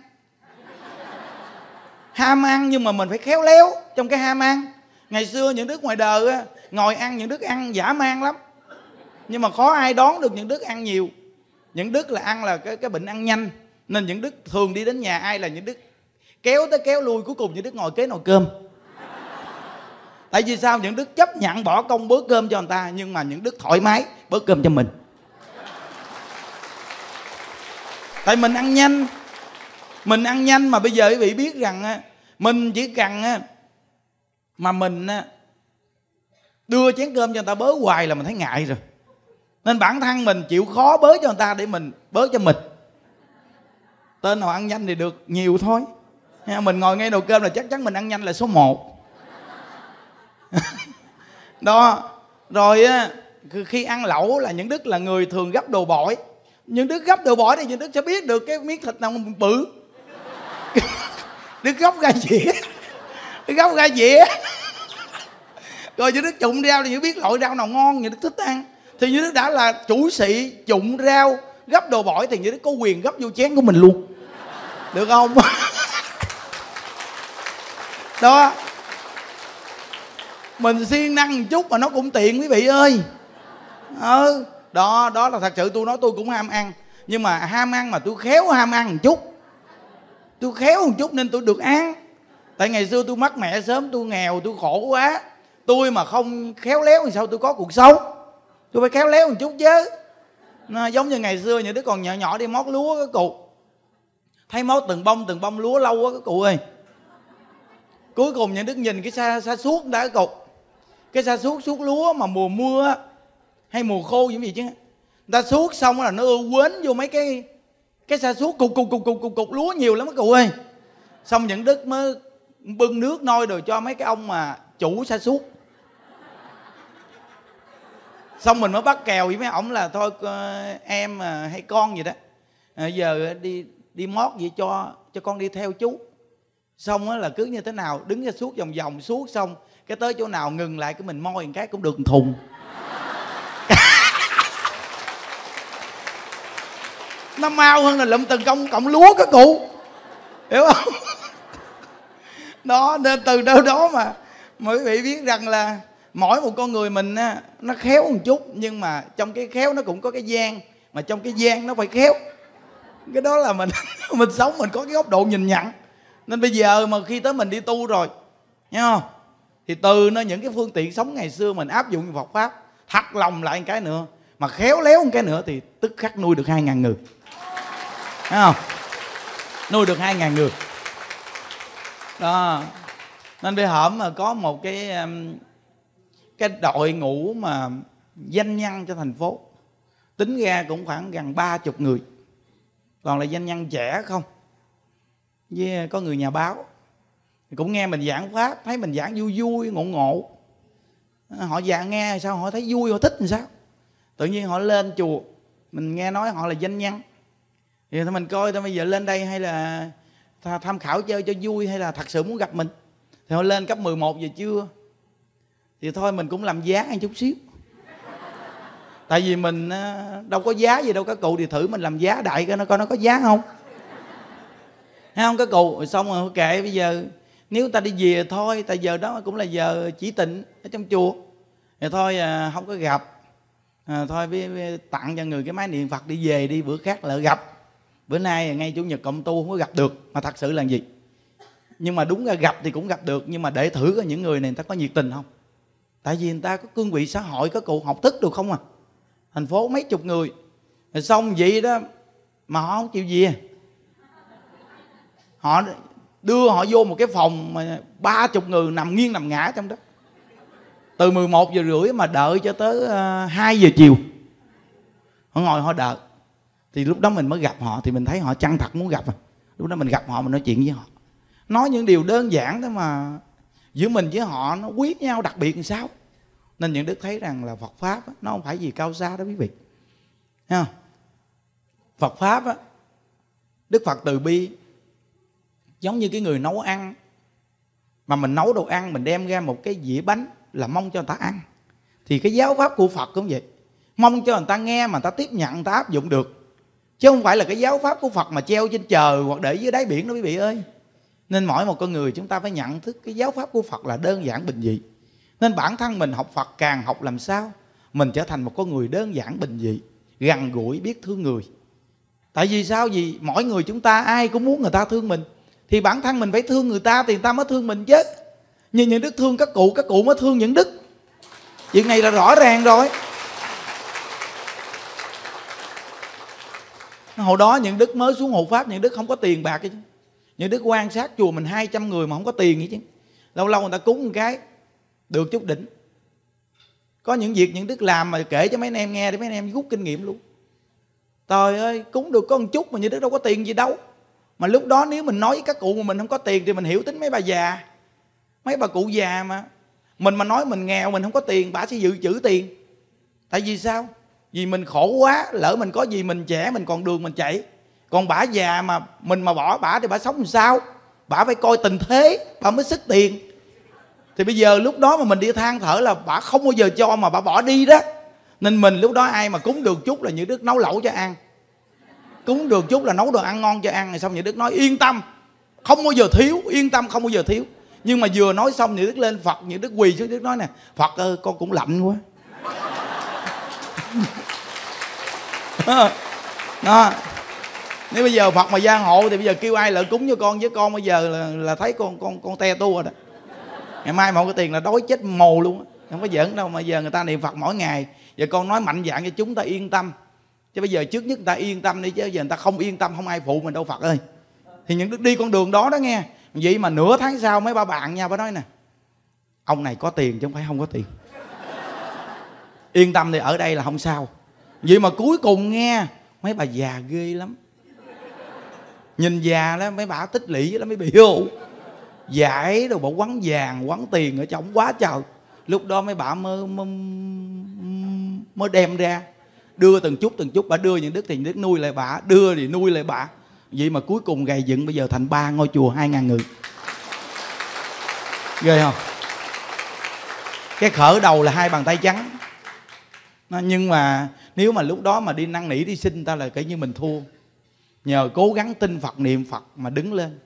A: ham ăn nhưng mà mình phải khéo léo trong cái ham ăn. Ngày xưa những đức ngoài đời á, ngồi ăn những đức ăn giả man lắm. Nhưng mà khó ai đón được những đức ăn nhiều. Những đức là ăn là cái cái bệnh ăn nhanh. Nên những đức thường đi đến nhà ai là những đức kéo tới kéo lui cuối cùng những đức ngồi kế nồi cơm. Tại vì sao? Những đức chấp nhận bỏ công bữa cơm cho người ta nhưng mà những đức thoải mái bữa cơm cho mình. Tại mình ăn nhanh. Mình ăn nhanh mà bây giờ quý vị biết rằng mình chỉ cần mà mình đưa chén cơm cho người ta bớ hoài là mình thấy ngại rồi. Nên bản thân mình chịu khó bớ cho người ta để mình bớ cho mình. Tên nào ăn nhanh thì được, nhiều thôi. Mình ngồi ngay đầu cơm là chắc chắn mình ăn nhanh là số 1 [laughs] đó, rồi khi ăn lẩu là những đức là người thường gấp đồ bỏi. Những đức gấp đồ bỏi thì những đức sẽ biết được cái miếng thịt nào bự. [laughs] đức góc ra dĩa. Đức góc ra dĩa. Rồi như đức trụng rau thì như biết loại rau nào ngon như đức thích ăn. Thì như đức đã là chủ sĩ trụng rau, gấp đồ bỏi thì như đức có quyền gấp vô chén của mình luôn. Được không? [laughs] Đó. Mình siêng năng một chút mà nó cũng tiện quý vị ơi. Ừ đó đó là thật sự tôi nói tôi cũng ham ăn. Nhưng mà ham ăn mà tôi khéo ham ăn một chút tôi khéo một chút nên tôi được ăn. Tại ngày xưa tôi mất mẹ sớm, tôi nghèo, tôi khổ quá. Tôi mà không khéo léo thì sao tôi có cuộc sống? Tôi phải khéo léo một chút chứ. Nó giống như ngày xưa những đứa còn nhỏ nhỏ đi mót lúa cái cụ thấy mót từng bông từng bông lúa lâu quá cái cụ ơi. Cuối cùng những đứa nhìn cái xa xa suốt đã cái cục. Cái xa suốt suốt lúa mà mùa mưa hay mùa khô gì chứ. Người ta suốt xong là nó ưa quến vô mấy cái cái xa suốt cục cục cục cục cục cục lúa nhiều lắm các cụ ơi. Xong những đức mới bưng nước nôi rồi cho mấy cái ông mà chủ xa suốt xong mình mới bắt kèo với mấy ổng là thôi ờ, em hay con gì đó. À, giờ đi đi mót vậy cho cho con đi theo chú. Xong á là cứ như thế nào đứng ra suốt vòng vòng suốt xong cái tới chỗ nào ngừng lại cái mình moi một cái cũng được một thùng. [laughs] nó mau hơn là lụm từng công cộng lúa các cụ. Hiểu không? Đó nên từ đâu đó mà mà quý vị biết rằng là mỗi một con người mình á, nó khéo một chút nhưng mà trong cái khéo nó cũng có cái gian mà trong cái gian nó phải khéo. Cái đó là mình [laughs] mình sống mình có cái góc độ nhìn nhận. Nên bây giờ mà khi tới mình đi tu rồi nghe không? Thì từ nó những cái phương tiện sống ngày xưa mình áp dụng Phật pháp thật lòng lại một cái nữa mà khéo léo một cái nữa thì tức khắc nuôi được hai ngàn người thấy không? Nuôi được hai ngàn người. Đó. Nên bây hổm mà có một cái cái đội ngũ mà danh nhân cho thành phố. Tính ra cũng khoảng gần ba chục người. Còn là danh nhân trẻ không? Với có người nhà báo. Cũng nghe mình giảng pháp, thấy mình giảng vui vui, ngộ ngộ. Họ giảng nghe sao? Họ thấy vui, họ thích làm sao? Tự nhiên họ lên chùa. Mình nghe nói họ là danh nhân thì thôi mình coi thôi bây giờ lên đây hay là tham khảo chơi cho vui hay là thật sự muốn gặp mình. Thì họ lên cấp 11 giờ trưa. Thì thôi mình cũng làm giá ăn chút xíu. Tại vì mình ờ, đâu có giá gì đâu các cụ thì thử mình làm giá đại cái nó coi nó có giá không. Hay không các cụ? Rồi xong rồi kệ bây giờ nếu ta đi về thôi tại giờ đó cũng là giờ chỉ tịnh ở trong chùa. Thì thôi ờ, không có gặp. À, thôi với, với, tặng cho người cái máy niệm phật đi về đi bữa khác lại gặp bữa nay ngay chủ nhật cộng tu không có gặp được, mà thật sự là gì? Nhưng mà đúng ra gặp thì cũng gặp được, nhưng mà để thử coi những người này người ta có nhiệt tình không? Tại vì người ta có cương vị xã hội, có cụ học thức được không à? Thành phố mấy chục người. Rồi xong vậy đó, mà họ không chịu gì à. họ đưa họ vô một cái phòng mà ba chục người nằm nghiêng nằm ngã trong đó. Từ 11 giờ rưỡi mà đợi cho tới ờ, 2 giờ chiều. Họ ngồi họ đợi thì lúc đó mình mới gặp họ thì mình thấy họ chăng thật muốn gặp à. lúc đó mình gặp họ mình nói chuyện với họ. Nói những điều đơn giản thôi mà giữa mình với họ nó quyết nhau đặc biệt làm sao. Nên những đức thấy rằng là phật pháp á, nó không phải gì cao xa đó quý vị. Thấy không? phật pháp á, đức phật từ bi giống như cái người nấu ăn. Mà mình nấu đồ ăn mình đem ra một cái dĩa bánh là mong cho người ta ăn. Thì cái giáo pháp của phật cũng vậy. Mong cho người ta nghe mà người ta tiếp nhận người ta áp dụng được chứ không phải là cái giáo pháp của phật mà treo trên trời hoặc để dưới đáy biển đó quý vị ơi. Nên mỗi một con người chúng ta phải nhận thức cái giáo pháp của phật là đơn giản bình dị. Nên bản thân mình học phật càng học làm sao, mình trở thành một con người đơn giản bình dị, gần gũi biết thương người. Tại vì sao? Vì mỗi người chúng ta ai cũng muốn người ta thương mình. Thì bản thân mình phải thương người ta thì người ta mới thương mình chứ. Như những đức thương các cụ các cụ mới thương những đức. Chuyện này là rõ ràng rồi. Hồi đó những đức mới xuống hộ pháp, những đức không có tiền bạc chứ. Những đức quan sát chùa mình 200 người mà không có tiền gì chứ. Lâu lâu người ta cúng một cái, được chút đỉnh. Có những việc những đức làm mà kể cho mấy anh em nghe để mấy anh em rút kinh nghiệm luôn. Trời ơi, cúng được có một chút mà như đức đâu có tiền gì đâu. Mà lúc đó nếu mình nói với các cụ mà mình không có tiền thì mình hiểu tính mấy bà già. Mấy bà cụ già mà. Mình mà nói mình nghèo, mình không có tiền bà sẽ dự trữ tiền. Tại vì sao? Vì mình khổ quá, lỡ mình có gì mình trẻ, mình còn đường mình chạy. Còn bà già mà mình mà bỏ, bà thì bà sống làm sao? Bà phải coi tình thế, bà mới sức tiền. Thì bây giờ lúc đó mà mình đi than thở là bà không bao giờ cho mà bà bỏ đi đó. Nên mình lúc đó ai mà cúng được chút là những đức nấu lẩu cho ăn. Cúng được chút là nấu đồ ăn ngon cho ăn rồi xong những đức nói yên tâm. Không bao giờ thiếu, yên tâm không bao giờ thiếu. Nhưng mà vừa nói xong, những đức lên phật, những đức quỳ xuống đức nói nè, phật ơi, con cũng lạnh quá. [laughs] đó. Nếu bây giờ phật mà gia hộ thì bây giờ kêu ai lợi cúng cho con với con bây giờ là, là thấy con con con te tua rồi đó. Ngày mai mà không có tiền là đói chết mồ luôn không có giỡn đâu mà giờ người ta niệm phật mỗi ngày. Giờ con nói mạnh dạng cho chúng ta yên tâm. Chứ bây giờ trước nhất người ta yên tâm đi chứ giờ người ta không yên tâm không ai phụ mình đâu phật ơi. Thì những đứa đi con đường đó đó nghe. Vậy mà nửa tháng sau mấy ba bạn nha bà nói nè. Ông này có tiền chứ không phải không có tiền yên tâm thì ở đây là không sao. Vậy mà cuối cùng nghe mấy bà già ghê lắm. Nhìn già đó mấy bà tích lũy lắm mấy bị hưu giải rồi bỏ quắn vàng quắn tiền ở trong quá trời. Lúc đó mấy bà mới, mới mới đem ra. Đưa từng chút từng chút bà đưa những đức thì những đức nuôi lại bà đưa thì nuôi lại bà. Vậy mà cuối cùng gầy dựng bây giờ thành ba ngôi chùa hai ngàn người. Ghê không? Cái khởi đầu là hai bàn tay trắng nhưng mà nếu mà lúc đó mà đi năn nỉ đi xin ta là kể như mình thua. Nhờ cố gắng tin phật, niệm phật mà đứng lên.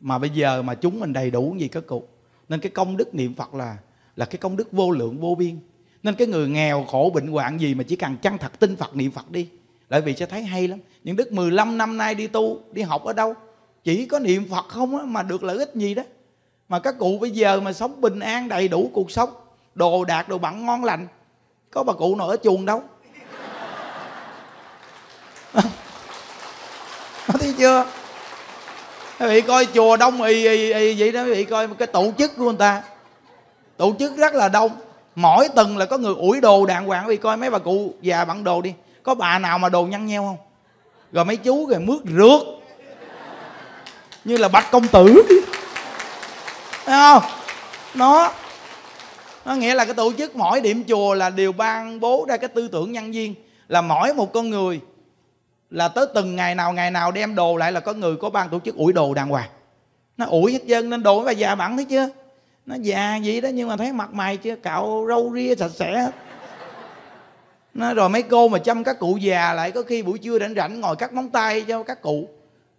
A: Mà bây giờ mà chúng mình đầy đủ gì các cụ. Nên cái công đức niệm phật là là cái công đức vô lượng, vô biên. Nên cái người nghèo, khổ, bệnh hoạn gì mà chỉ cần chăng thật tin phật, niệm phật đi. Tại vì sẽ thấy hay lắm. Những đức 15 năm nay đi tu, đi học ở đâu, chỉ có niệm phật không á, mà được lợi ích gì đó. Mà các cụ bây giờ mà sống bình an, đầy đủ cuộc sống, đồ đạc, đồ bặn ngon lành có bà cụ nào ở chuồng đâu? [laughs] Thấy chưa? Quý vị coi chùa đông y y y vậy đó quý vị coi cái tổ chức của người ta. Tổ chức rất là đông. Mỗi tuần là có người ủi đồ đàng hoàng. Quý vị coi mấy bà cụ già bận đồ đi. Có bà nào mà đồ nhăn nheo không? Rồi mấy chú rồi mướt rượt. Như là bạch công tử. Thấy không? Nó nó nghĩa là cái tổ chức mỗi điểm chùa là đều ban bố ra cái tư tưởng nhân viên. Là mỗi một con người là tới từng ngày nào ngày nào đem đồ lại là có người có ban tổ chức ủi đồ đàng hoàng. Nó ủi hết trơn nên đồ bà già bẩn thấy chưa? Nó già vậy đó nhưng mà thấy mặt mày chưa? Cạo râu ria sạch sẽ. Nó rồi mấy cô mà chăm các cụ già lại có khi buổi trưa rảnh rảnh ngồi cắt móng tay cho các cụ.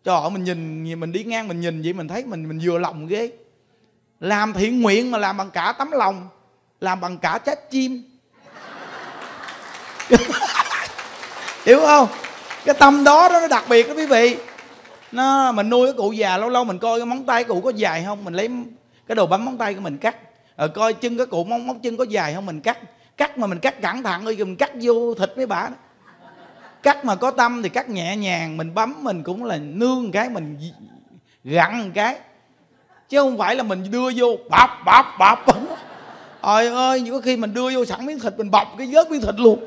A: Cho họ mình nhìn, mình đi ngang mình nhìn vậy mình thấy mình mình vừa lòng ghê. Làm thiện nguyện mà làm bằng cả tấm lòng làm bằng cả trái chim [laughs] hiểu không? Cái tâm đó đó nó đặc biệt đó quý vị. Nó, mình nuôi cái cụ già, lâu lâu mình coi cái móng tay cụ có dài không? Mình lấy cái đồ bấm móng tay của mình cắt. Rồi coi chân cái cụ móng móng chân có dài không? Mình cắt. Cắt mà mình cắt cẩn thận ơi mình cắt vô thịt mấy bà đó. Cắt mà có tâm thì cắt nhẹ nhàng, mình bấm mình cũng là nương cái, mình gặn cái. Chứ không phải là mình đưa vô bọc bọc bọc trời ơi có khi mình đưa vô sẵn miếng thịt mình bọc cái vớt miếng thịt luôn.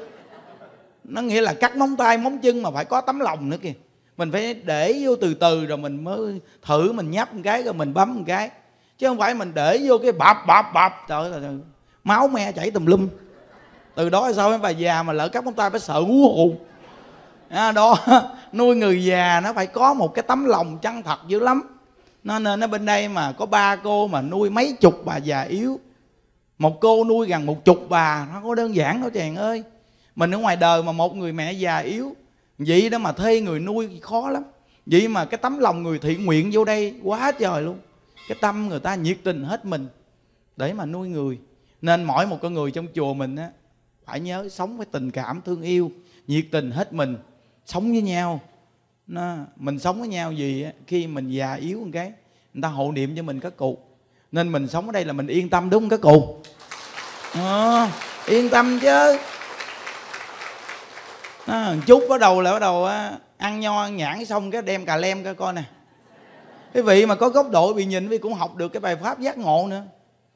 A: Nó nghĩa là cắt móng tay móng chân mà phải có tấm lòng nữa kìa. Mình phải để vô từ từ rồi mình mới thử mình nhấp một cái rồi mình bấm một cái. Chứ không phải mình để vô cái bập bập bập. Trời ơi máu me chảy tùm lum. Từ đó sao mấy bà già mà lỡ cắt móng tay phải sợ hú hồn à, đó [laughs] nuôi người già nó phải có một cái tấm lòng chân thật dữ lắm. Nó nên nó bên đây mà có ba cô mà nuôi mấy chục bà già yếu một cô nuôi gần một chục bà, nó có đơn giản đâu chàng ơi. Mình ở ngoài đời mà một người mẹ già yếu, vậy đó mà thuê người nuôi khó lắm. Vậy mà cái tấm lòng người thiện nguyện vô đây quá trời luôn. Cái tâm người ta nhiệt tình hết mình để mà nuôi người. Nên mỗi một con người trong chùa mình á, phải nhớ sống với tình cảm thương yêu, nhiệt tình hết mình, sống với nhau. Nó, mình sống với nhau gì khi mình già yếu một cái, người ta hộ niệm cho mình các cụ nên mình sống ở đây là mình yên tâm đúng không các cụ? À, yên tâm chứ. À, chút bắt đầu là bắt đầu ăn nho ăn nhãn xong cái đem cà lem cái coi nè. Quý vị mà có góc độ bị nhìn vì cũng học được cái bài pháp giác ngộ nữa.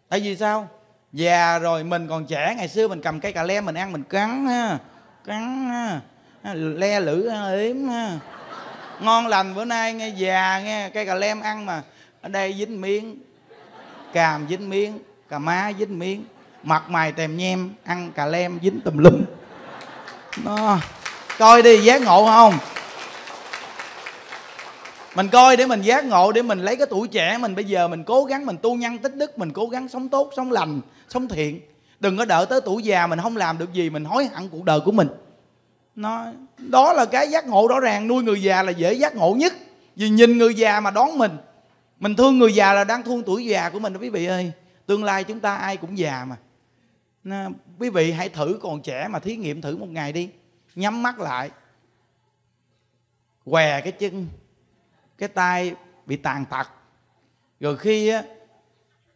A: Tại vì sao? Già rồi mình còn trẻ ngày xưa mình cầm cây cà lem mình ăn mình cắn ha cắn ha le lử ếm ha ngon lành bữa nay nghe già nghe cây cà lem ăn mà ở đây dính miếng càm dính miếng, cà má dính miếng, mặt mày tèm nhem, ăn cà lem dính tùm lum. Nó, coi đi, giác ngộ không? Mình coi để mình giác ngộ, để mình lấy cái tuổi trẻ mình. Bây giờ mình cố gắng, mình tu nhân tích đức, mình cố gắng sống tốt, sống lành, sống thiện. Đừng có đợi tới tuổi già mình không làm được gì, mình hối hận cuộc đời của mình. Nó, đó là cái giác ngộ rõ ràng. Nuôi người già là dễ giác ngộ nhất. Vì nhìn người già mà đón mình mình thương người già là đang thương tuổi già của mình đó quý vị ơi. Tương lai chúng ta ai cũng già mà. Nà, quý vị hãy thử còn trẻ mà thí nghiệm thử một ngày đi. Nhắm mắt lại. Què cái chân. Cái tay bị tàn tật. Rồi khi á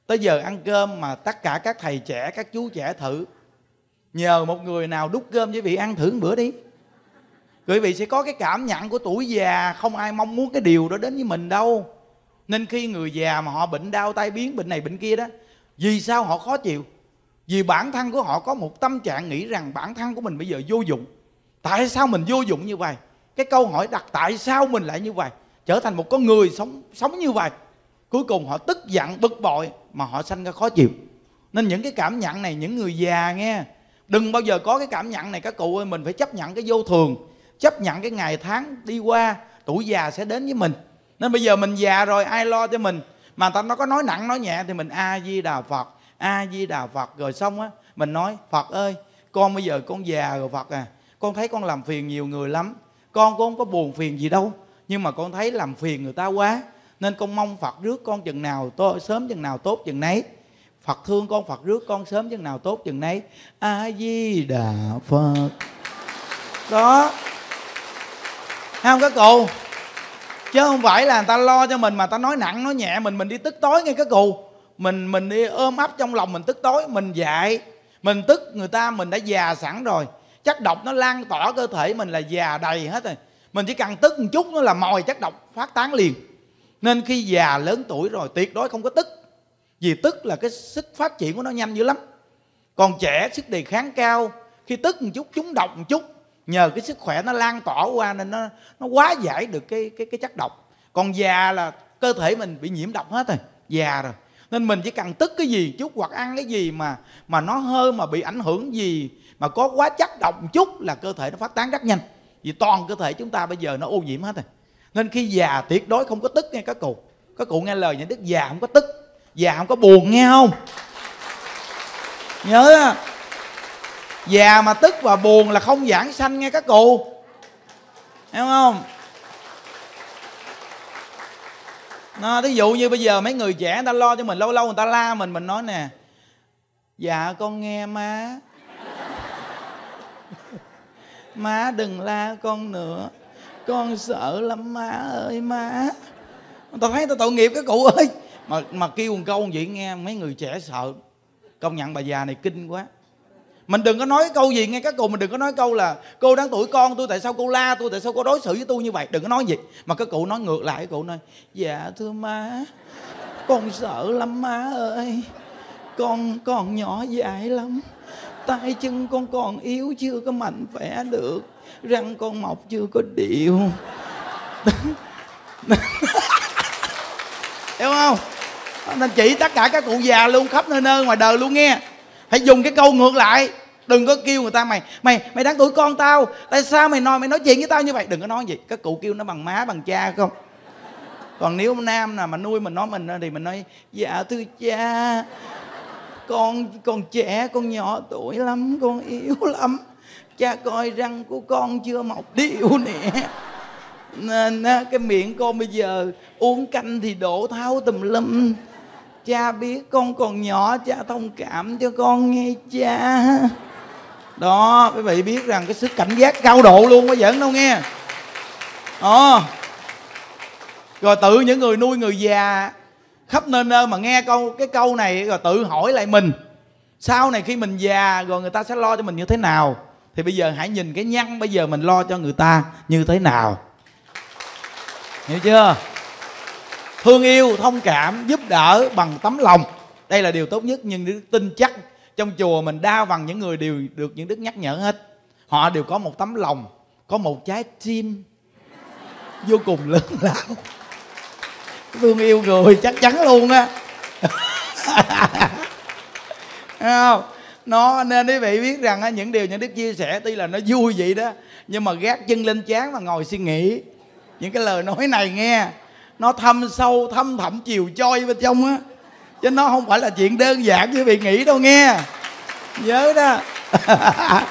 A: tới giờ ăn cơm mà tất cả các thầy trẻ các chú trẻ thử. Nhờ một người nào đút cơm với vị ăn thử một bữa đi. Quý vị sẽ có cái cảm nhận của tuổi già không ai mong muốn cái điều đó đến với mình đâu nên khi người già mà họ bệnh đau tai biến, bệnh này bệnh kia đó, vì sao họ khó chịu? Vì bản thân của họ có một tâm trạng nghĩ rằng bản thân của mình bây giờ vô dụng. Tại sao mình vô dụng như vậy? Cái câu hỏi đặt tại sao mình lại như vậy? Trở thành một con người sống sống như vậy. Cuối cùng họ tức giận, bực bội mà họ sanh ra khó chịu. Nên những cái cảm nhận này, những người già nghe, đừng bao giờ có cái cảm nhận này. Các cụ ơi, mình phải chấp nhận cái vô thường. Chấp nhận cái ngày tháng đi qua, tuổi già sẽ đến với mình nên bây giờ mình già rồi, ai lo cho mình? Mà ta nó có nói nặng, nói nhẹ thì mình a di đà phật, a di đà phật. Rồi xong á, mình nói, phật ơi, con bây giờ con già rồi phật à con thấy con làm phiền nhiều người lắm. Con cũng không có buồn phiền gì đâu, nhưng mà con thấy làm phiền người ta quá. Nên con mong phật rước con chừng nào tôi sớm chừng nào tốt chừng nấy. Phật thương con, phật rước con sớm chừng nào tốt chừng nấy. A di đà phật. Đó. Thấy không các cụ chứ không phải là người ta lo cho mình mà ta nói nặng, nói nhẹ, mình mình đi tức tối nghe cái cù. Mình mình đi ôm ấp trong lòng mình tức tối, mình dạy. Mình tức người ta, mình đã già sẵn rồi. Chất độc nó lan tỏa cơ thể mình là già đầy hết rồi. Mình chỉ cần tức một chút nó là mồi chất độc phát tán liền. Nên khi già lớn tuổi rồi, tuyệt đối không có tức. Vì tức là cái sức phát triển của nó nhanh dữ lắm. Còn trẻ sức đề kháng cao, khi tức một chút, chúng độc một chút nhờ cái sức khỏe nó lan tỏa qua nên nó nó quá giải được cái cái cái chất độc. Còn già là cơ thể mình bị nhiễm độc hết rồi, già rồi. Nên mình chỉ cần tức cái gì, chút hoặc ăn cái gì mà mà nó hơi mà bị ảnh hưởng gì, mà có quá chất độc một chút là cơ thể nó phát tán rất nhanh. Vì toàn cơ thể chúng ta bây giờ nó ô nhiễm hết rồi. Nên khi già tuyệt đối không có tức nghe các cụ. Các cụ nghe lời những đức già không có tức. Già không có buồn nghe không? Nhớ già mà tức và buồn là không giảng sanh nghe các cụ. Hiểu không? Nó, thí dụ như bây giờ mấy người trẻ người ta lo cho mình, lâu lâu người ta la mình mình nói nè dạ con nghe má. Má đừng la con nữa. Con sợ lắm, má ơi, má. Tao thấy tao tội nghiệp cái cụ ơi. Mà mà kêu một câu vậy nghe, mấy người trẻ sợ. Công nhận bà già này kinh quá mình đừng có nói câu gì nghe các cô mình đừng có nói câu là, cô đáng tuổi con tôi, tại sao cô la tôi, tại sao cô đối xử với tôi như vậy? Đừng có nói gì. Mà các cụ nói ngược lại, cụ nói dạ thưa má, con sợ lắm má ơi. Con còn nhỏ dại lắm. Tay chân con còn yếu, chưa có mạnh khỏe được. Răng con mọc, chưa có điệu. [laughs] Hiểu không? Nên chỉ tất cả các cụ già luôn khắp nơi nơi ngoài đời luôn nghe hãy dùng cái câu ngược lại. Đừng có kêu người ta, mày mày mày đáng tuổi con tao. Tại sao mày nói mày nói chuyện với tao như vậy? Đừng có nói gì. Các cụ kêu nó bằng má, bằng cha không? Còn nếu nam nào mà nuôi mình, nói mình thì mình nói dạ thưa cha. Con còn trẻ, con nhỏ tuổi lắm, con yếu lắm. Cha coi răng của con chưa mọc điệu nè. Nên cái miệng con bây giờ uống canh thì đổ tháo tùm lum cha biết con còn nhỏ, cha thông cảm cho con nghe, cha. Đó, quý vị biết rằng cái sức cảnh giác cao độ luôn có giỡn đâu nghe. Đó rồi tự những người nuôi người già, khắp nơi nơi mà nghe câu, cái câu này, rồi tự hỏi lại mình, sau này khi mình già rồi người ta sẽ lo cho mình như thế nào? Thì bây giờ hãy nhìn cái nhăn, bây giờ mình lo cho người ta như thế nào? Hiểu chưa? Thương yêu, thông cảm, giúp đỡ bằng tấm lòng. Đây là điều tốt nhất, nhưng đức tin chắc trong chùa mình đa bằng những người đều được những đức nhắc nhở hết. Họ đều có một tấm lòng, có một trái tim vô cùng lớn lao. Thương yêu người chắc chắn luôn á. [laughs] Không? Nó, nên quý vị biết rằng những điều những đức chia sẻ tuy là nó vui vậy đó, nhưng mà gác chân lên chán và ngồi suy nghĩ. Những cái lời nói này nghe nó thâm sâu, thâm thẳm, chiều choi bên trong á. Chứ nó không phải là chuyện đơn giản như vị nghĩ đâu nghe. Nhớ đó. [laughs]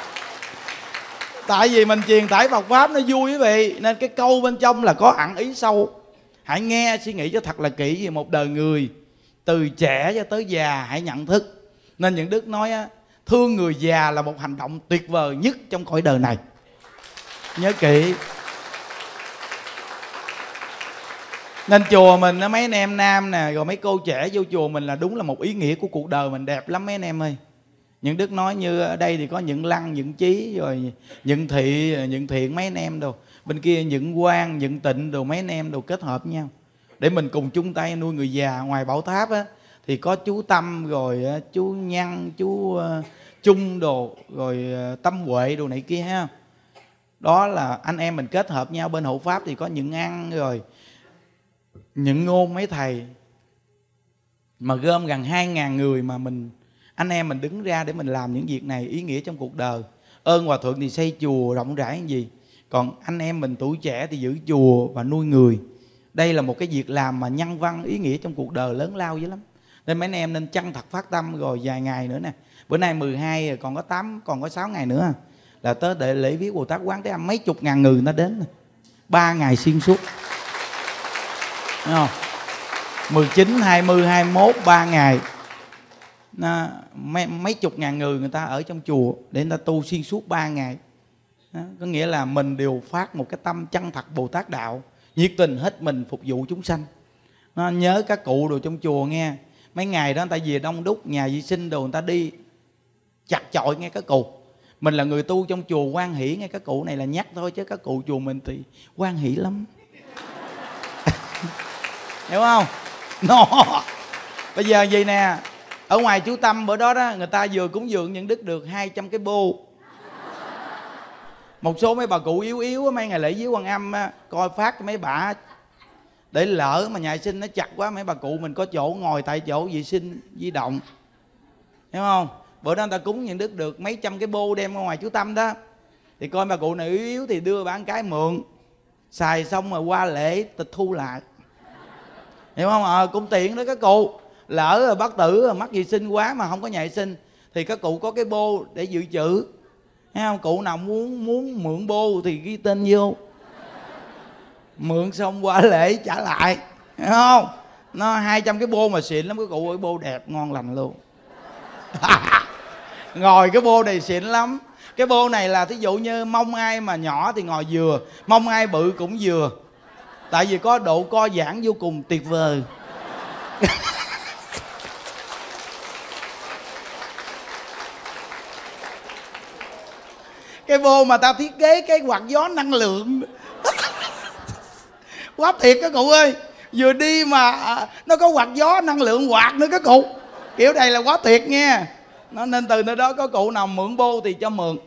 A: Tại vì mình truyền tải Phật pháp nó vui quý vị, nên cái câu bên trong là có ẩn ý sâu. Hãy nghe, suy nghĩ cho thật là kỹ về một đời người, từ trẻ cho tới già, hãy nhận thức. Nên những đức nói á, thương người già là một hành động tuyệt vời nhất trong cõi đời này. Nhớ kỹ. Nên chùa mình mấy anh em nam nè, rồi mấy cô trẻ vô chùa mình là đúng là một ý nghĩa của cuộc đời mình đẹp lắm mấy anh em ơi. Những đức nói như, ở đây thì có những lăng, những trí rồi những thị, những thiện mấy anh em đồ. Bên kia những quan những tịnh đồ mấy anh em đồ kết hợp nhau. Để mình cùng chung tay nuôi người già ngoài bảo tháp á, thì có chú tâm rồi ờ, chú nhăn, chú ờ, chung đồ, rồi ờ, tâm huệ đồ này kia ha. Đó là anh em mình kết hợp nhau, bên hộ pháp thì có những ăn rồi những ngôn mấy thầy mà gom gần 2.000 người mà mình, anh em mình đứng ra để mình làm những việc này, ý nghĩa trong cuộc đời. Ơn hòa thượng thì xây chùa rộng rãi như gì? Còn anh em mình tuổi trẻ thì giữ chùa và nuôi người. Đây là một cái việc làm mà nhân văn, ý nghĩa trong cuộc đời lớn lao dữ lắm. Nên mấy anh em nên chân thật phát tâm rồi vài ngày nữa nè. Bữa nay 12 còn có 8 còn có 6 ngày nữa à. là tới để lễ viết Bồ Tát quán thế âm mấy chục ngàn người nó đến ba ngày xuyên suốt. Đúng không? 19, 20, 21, 3 ngày. Nó, mấy, mấy chục ngàn người người ta ở trong chùa để người ta tu xuyên suốt 3 ngày. Đó, có nghĩa là mình đều phát một cái tâm chân thật Bồ Tát đạo nhiệt tình hết mình phục vụ chúng sanh. Nó nhớ các cụ đồ trong chùa nghe. Mấy ngày đó người ta về đông đúc nhà vệ sinh đồ người ta đi chặt chội nghe các cụ. Mình là người tu trong chùa quan hỷ nghe các cụ này là nhắc thôi chứ các cụ chùa mình thì quan hỷ lắm hiểu không? [laughs] Nó bây giờ gì nè? Ở ngoài chú tâm bữa đó đó người ta vừa cúng dường những đức được 200 cái bô. Một số mấy bà cụ yếu yếu mấy ngày lễ với quan âm á, coi phát mấy bà. Để lỡ mà nhà sinh nó chặt quá mấy bà cụ mình có chỗ ngồi tại chỗ vệ sinh di động. Hiểu không? Bữa đó người ta cúng những đức được mấy trăm cái bô đem ra ngoài chú tâm đó. Thì coi bà cụ này yếu yếu thì đưa bán cái mượn. Xài xong rồi qua lễ tịch thu lại hiểu không? Ờ à, cũng tiện đó các cụ. Lỡ bác tử mắc gì sinh quá mà không có nhà vệ sinh thì các cụ có cái bô để dự trữ. Thấy không? Cụ nào muốn muốn mượn bô thì ghi tên vô. Mượn xong qua lễ trả lại. Hiểu không? Nó hai trăm cái bô mà xịn lắm cái cụ ơi bô đẹp ngon lành luôn. [laughs] Ngồi cái bô này xịn lắm. Cái bô này là thí dụ như mong ai mà nhỏ thì ngồi vừa mong ai bự cũng vừa tại vì có độ co giãn vô cùng tuyệt vời. Cái bô mà ta thiết kế cái quạt gió năng lượng. [laughs] Quá thiệt các cụ ơi. Vừa đi mà à, nó có quạt gió năng lượng quạt nữa các cụ. Kiểu này là quá tuyệt nha. Nó nên từ nơi đó có cụ nào mượn bô thì cho mượn.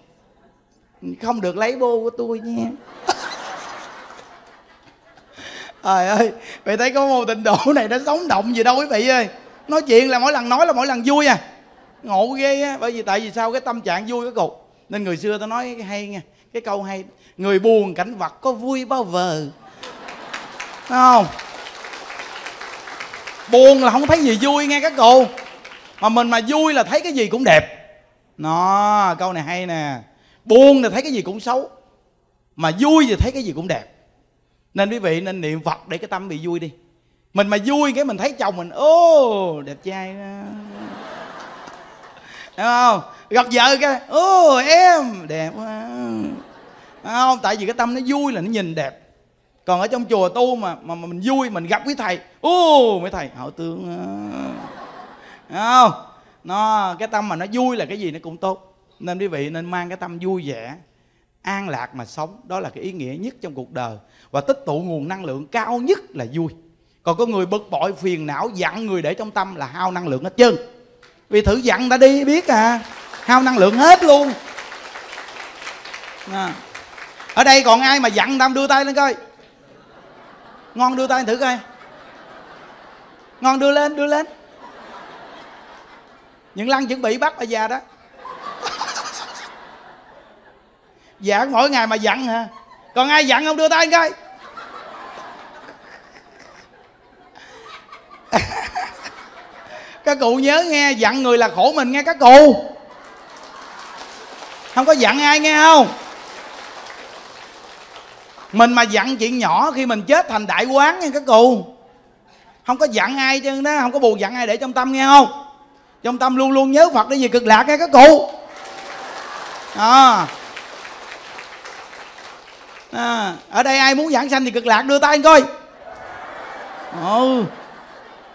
A: Không được lấy bô của tôi nha. [laughs] trời ơi vậy thấy có một tình độ [laughs] này nó sống động gì đâu quý vị ơi. Nói chuyện là mỗi lần nói là mỗi lần vui à. Ngộ ghê á bởi vì tại vì sao cái tâm trạng vui cái cục. Nên người xưa ta nói hay nha cái câu hay người buồn cảnh vật có vui bao vờ. Đúng không? Buồn là không thấy gì vui nghe các cô, mà mình mà vui là thấy cái gì cũng đẹp. Nó câu này hay nè. Buồn là thấy cái gì cũng xấu. Mà vui thì thấy cái gì cũng đẹp nên quý vị nên niệm phật để cái tâm bị vui đi. Mình mà vui cái mình thấy chồng mình ô đẹp trai đó đúng không? Gặp vợ cái ô em đẹp quá. Không? Tại vì cái tâm nó vui là nó nhìn đẹp. Còn ở trong chùa tu mà mà, mà mình vui mình gặp quý thầy ô mấy thầy hậu tướng không? Nó cái tâm mà nó vui là cái gì nó cũng tốt. Nên quý vị nên mang cái tâm vui vẻ an lạc mà sống. Đó là cái ý nghĩa nhất trong cuộc đời. Và tích tụ nguồn năng lượng cao nhất là vui. Còn có người bực bội, phiền não dặn người để trong tâm là hao năng lượng hết trơn. Vì thử dặn ta đi, biết à hao năng lượng hết luôn. À. ở đây còn ai mà dặn tâm đưa tay lên coi. Ngon đưa tay thử coi. Ngon đưa lên đưa lên. Những lăng chuẩn bị bắt bà già đó. Giảng mỗi ngày mà dặn hả? Còn ai dặn không? Đưa tay coi. [laughs] Các cụ nhớ nghe, dặn người là khổ mình nghe các cụ. Không có dặn ai nghe không? Mình mà dặn chuyện nhỏ khi mình chết thành đại quán nghe các cụ. Không có dặn ai chứ đó, không có buồn dặn ai để trong tâm nghe không? Trong tâm luôn luôn nhớ phật để về cực lạc nghe các cụ. À à ở đây ai muốn giảng sanh thì cực lạc đưa tay anh coi. Ừ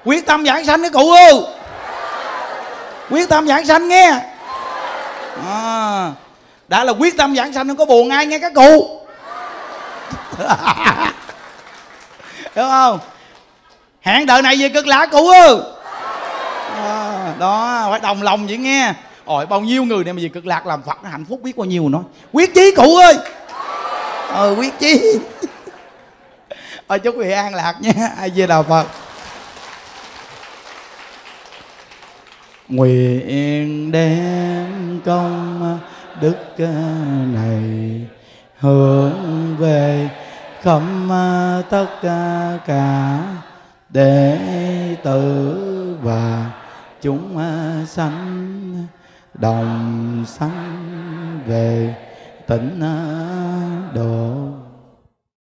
A: quyết tâm giảng sanh cái cụ ơi. Quyết tâm giảng sanh nghe. À, đã là quyết tâm giảng sanh không có buồn ai nghe các cụ. [laughs] Đúng không? Hẹn đời này về cực lạc cụ ơi. À, đó phải đồng lòng vậy nghe. Ôi bao nhiêu người này mà về cực lạc làm phật hạnh phúc biết bao nhiêu nói. Quyết chí cụ ơi ờ quyết chí. Ôi chúc vị an lạc nha ai về đạo phật. Nguyện đem công đức ờ, này hướng về khắp ờ, tất ờ, cả đệ tử và chúng sanh đồng sanh về tịnh độ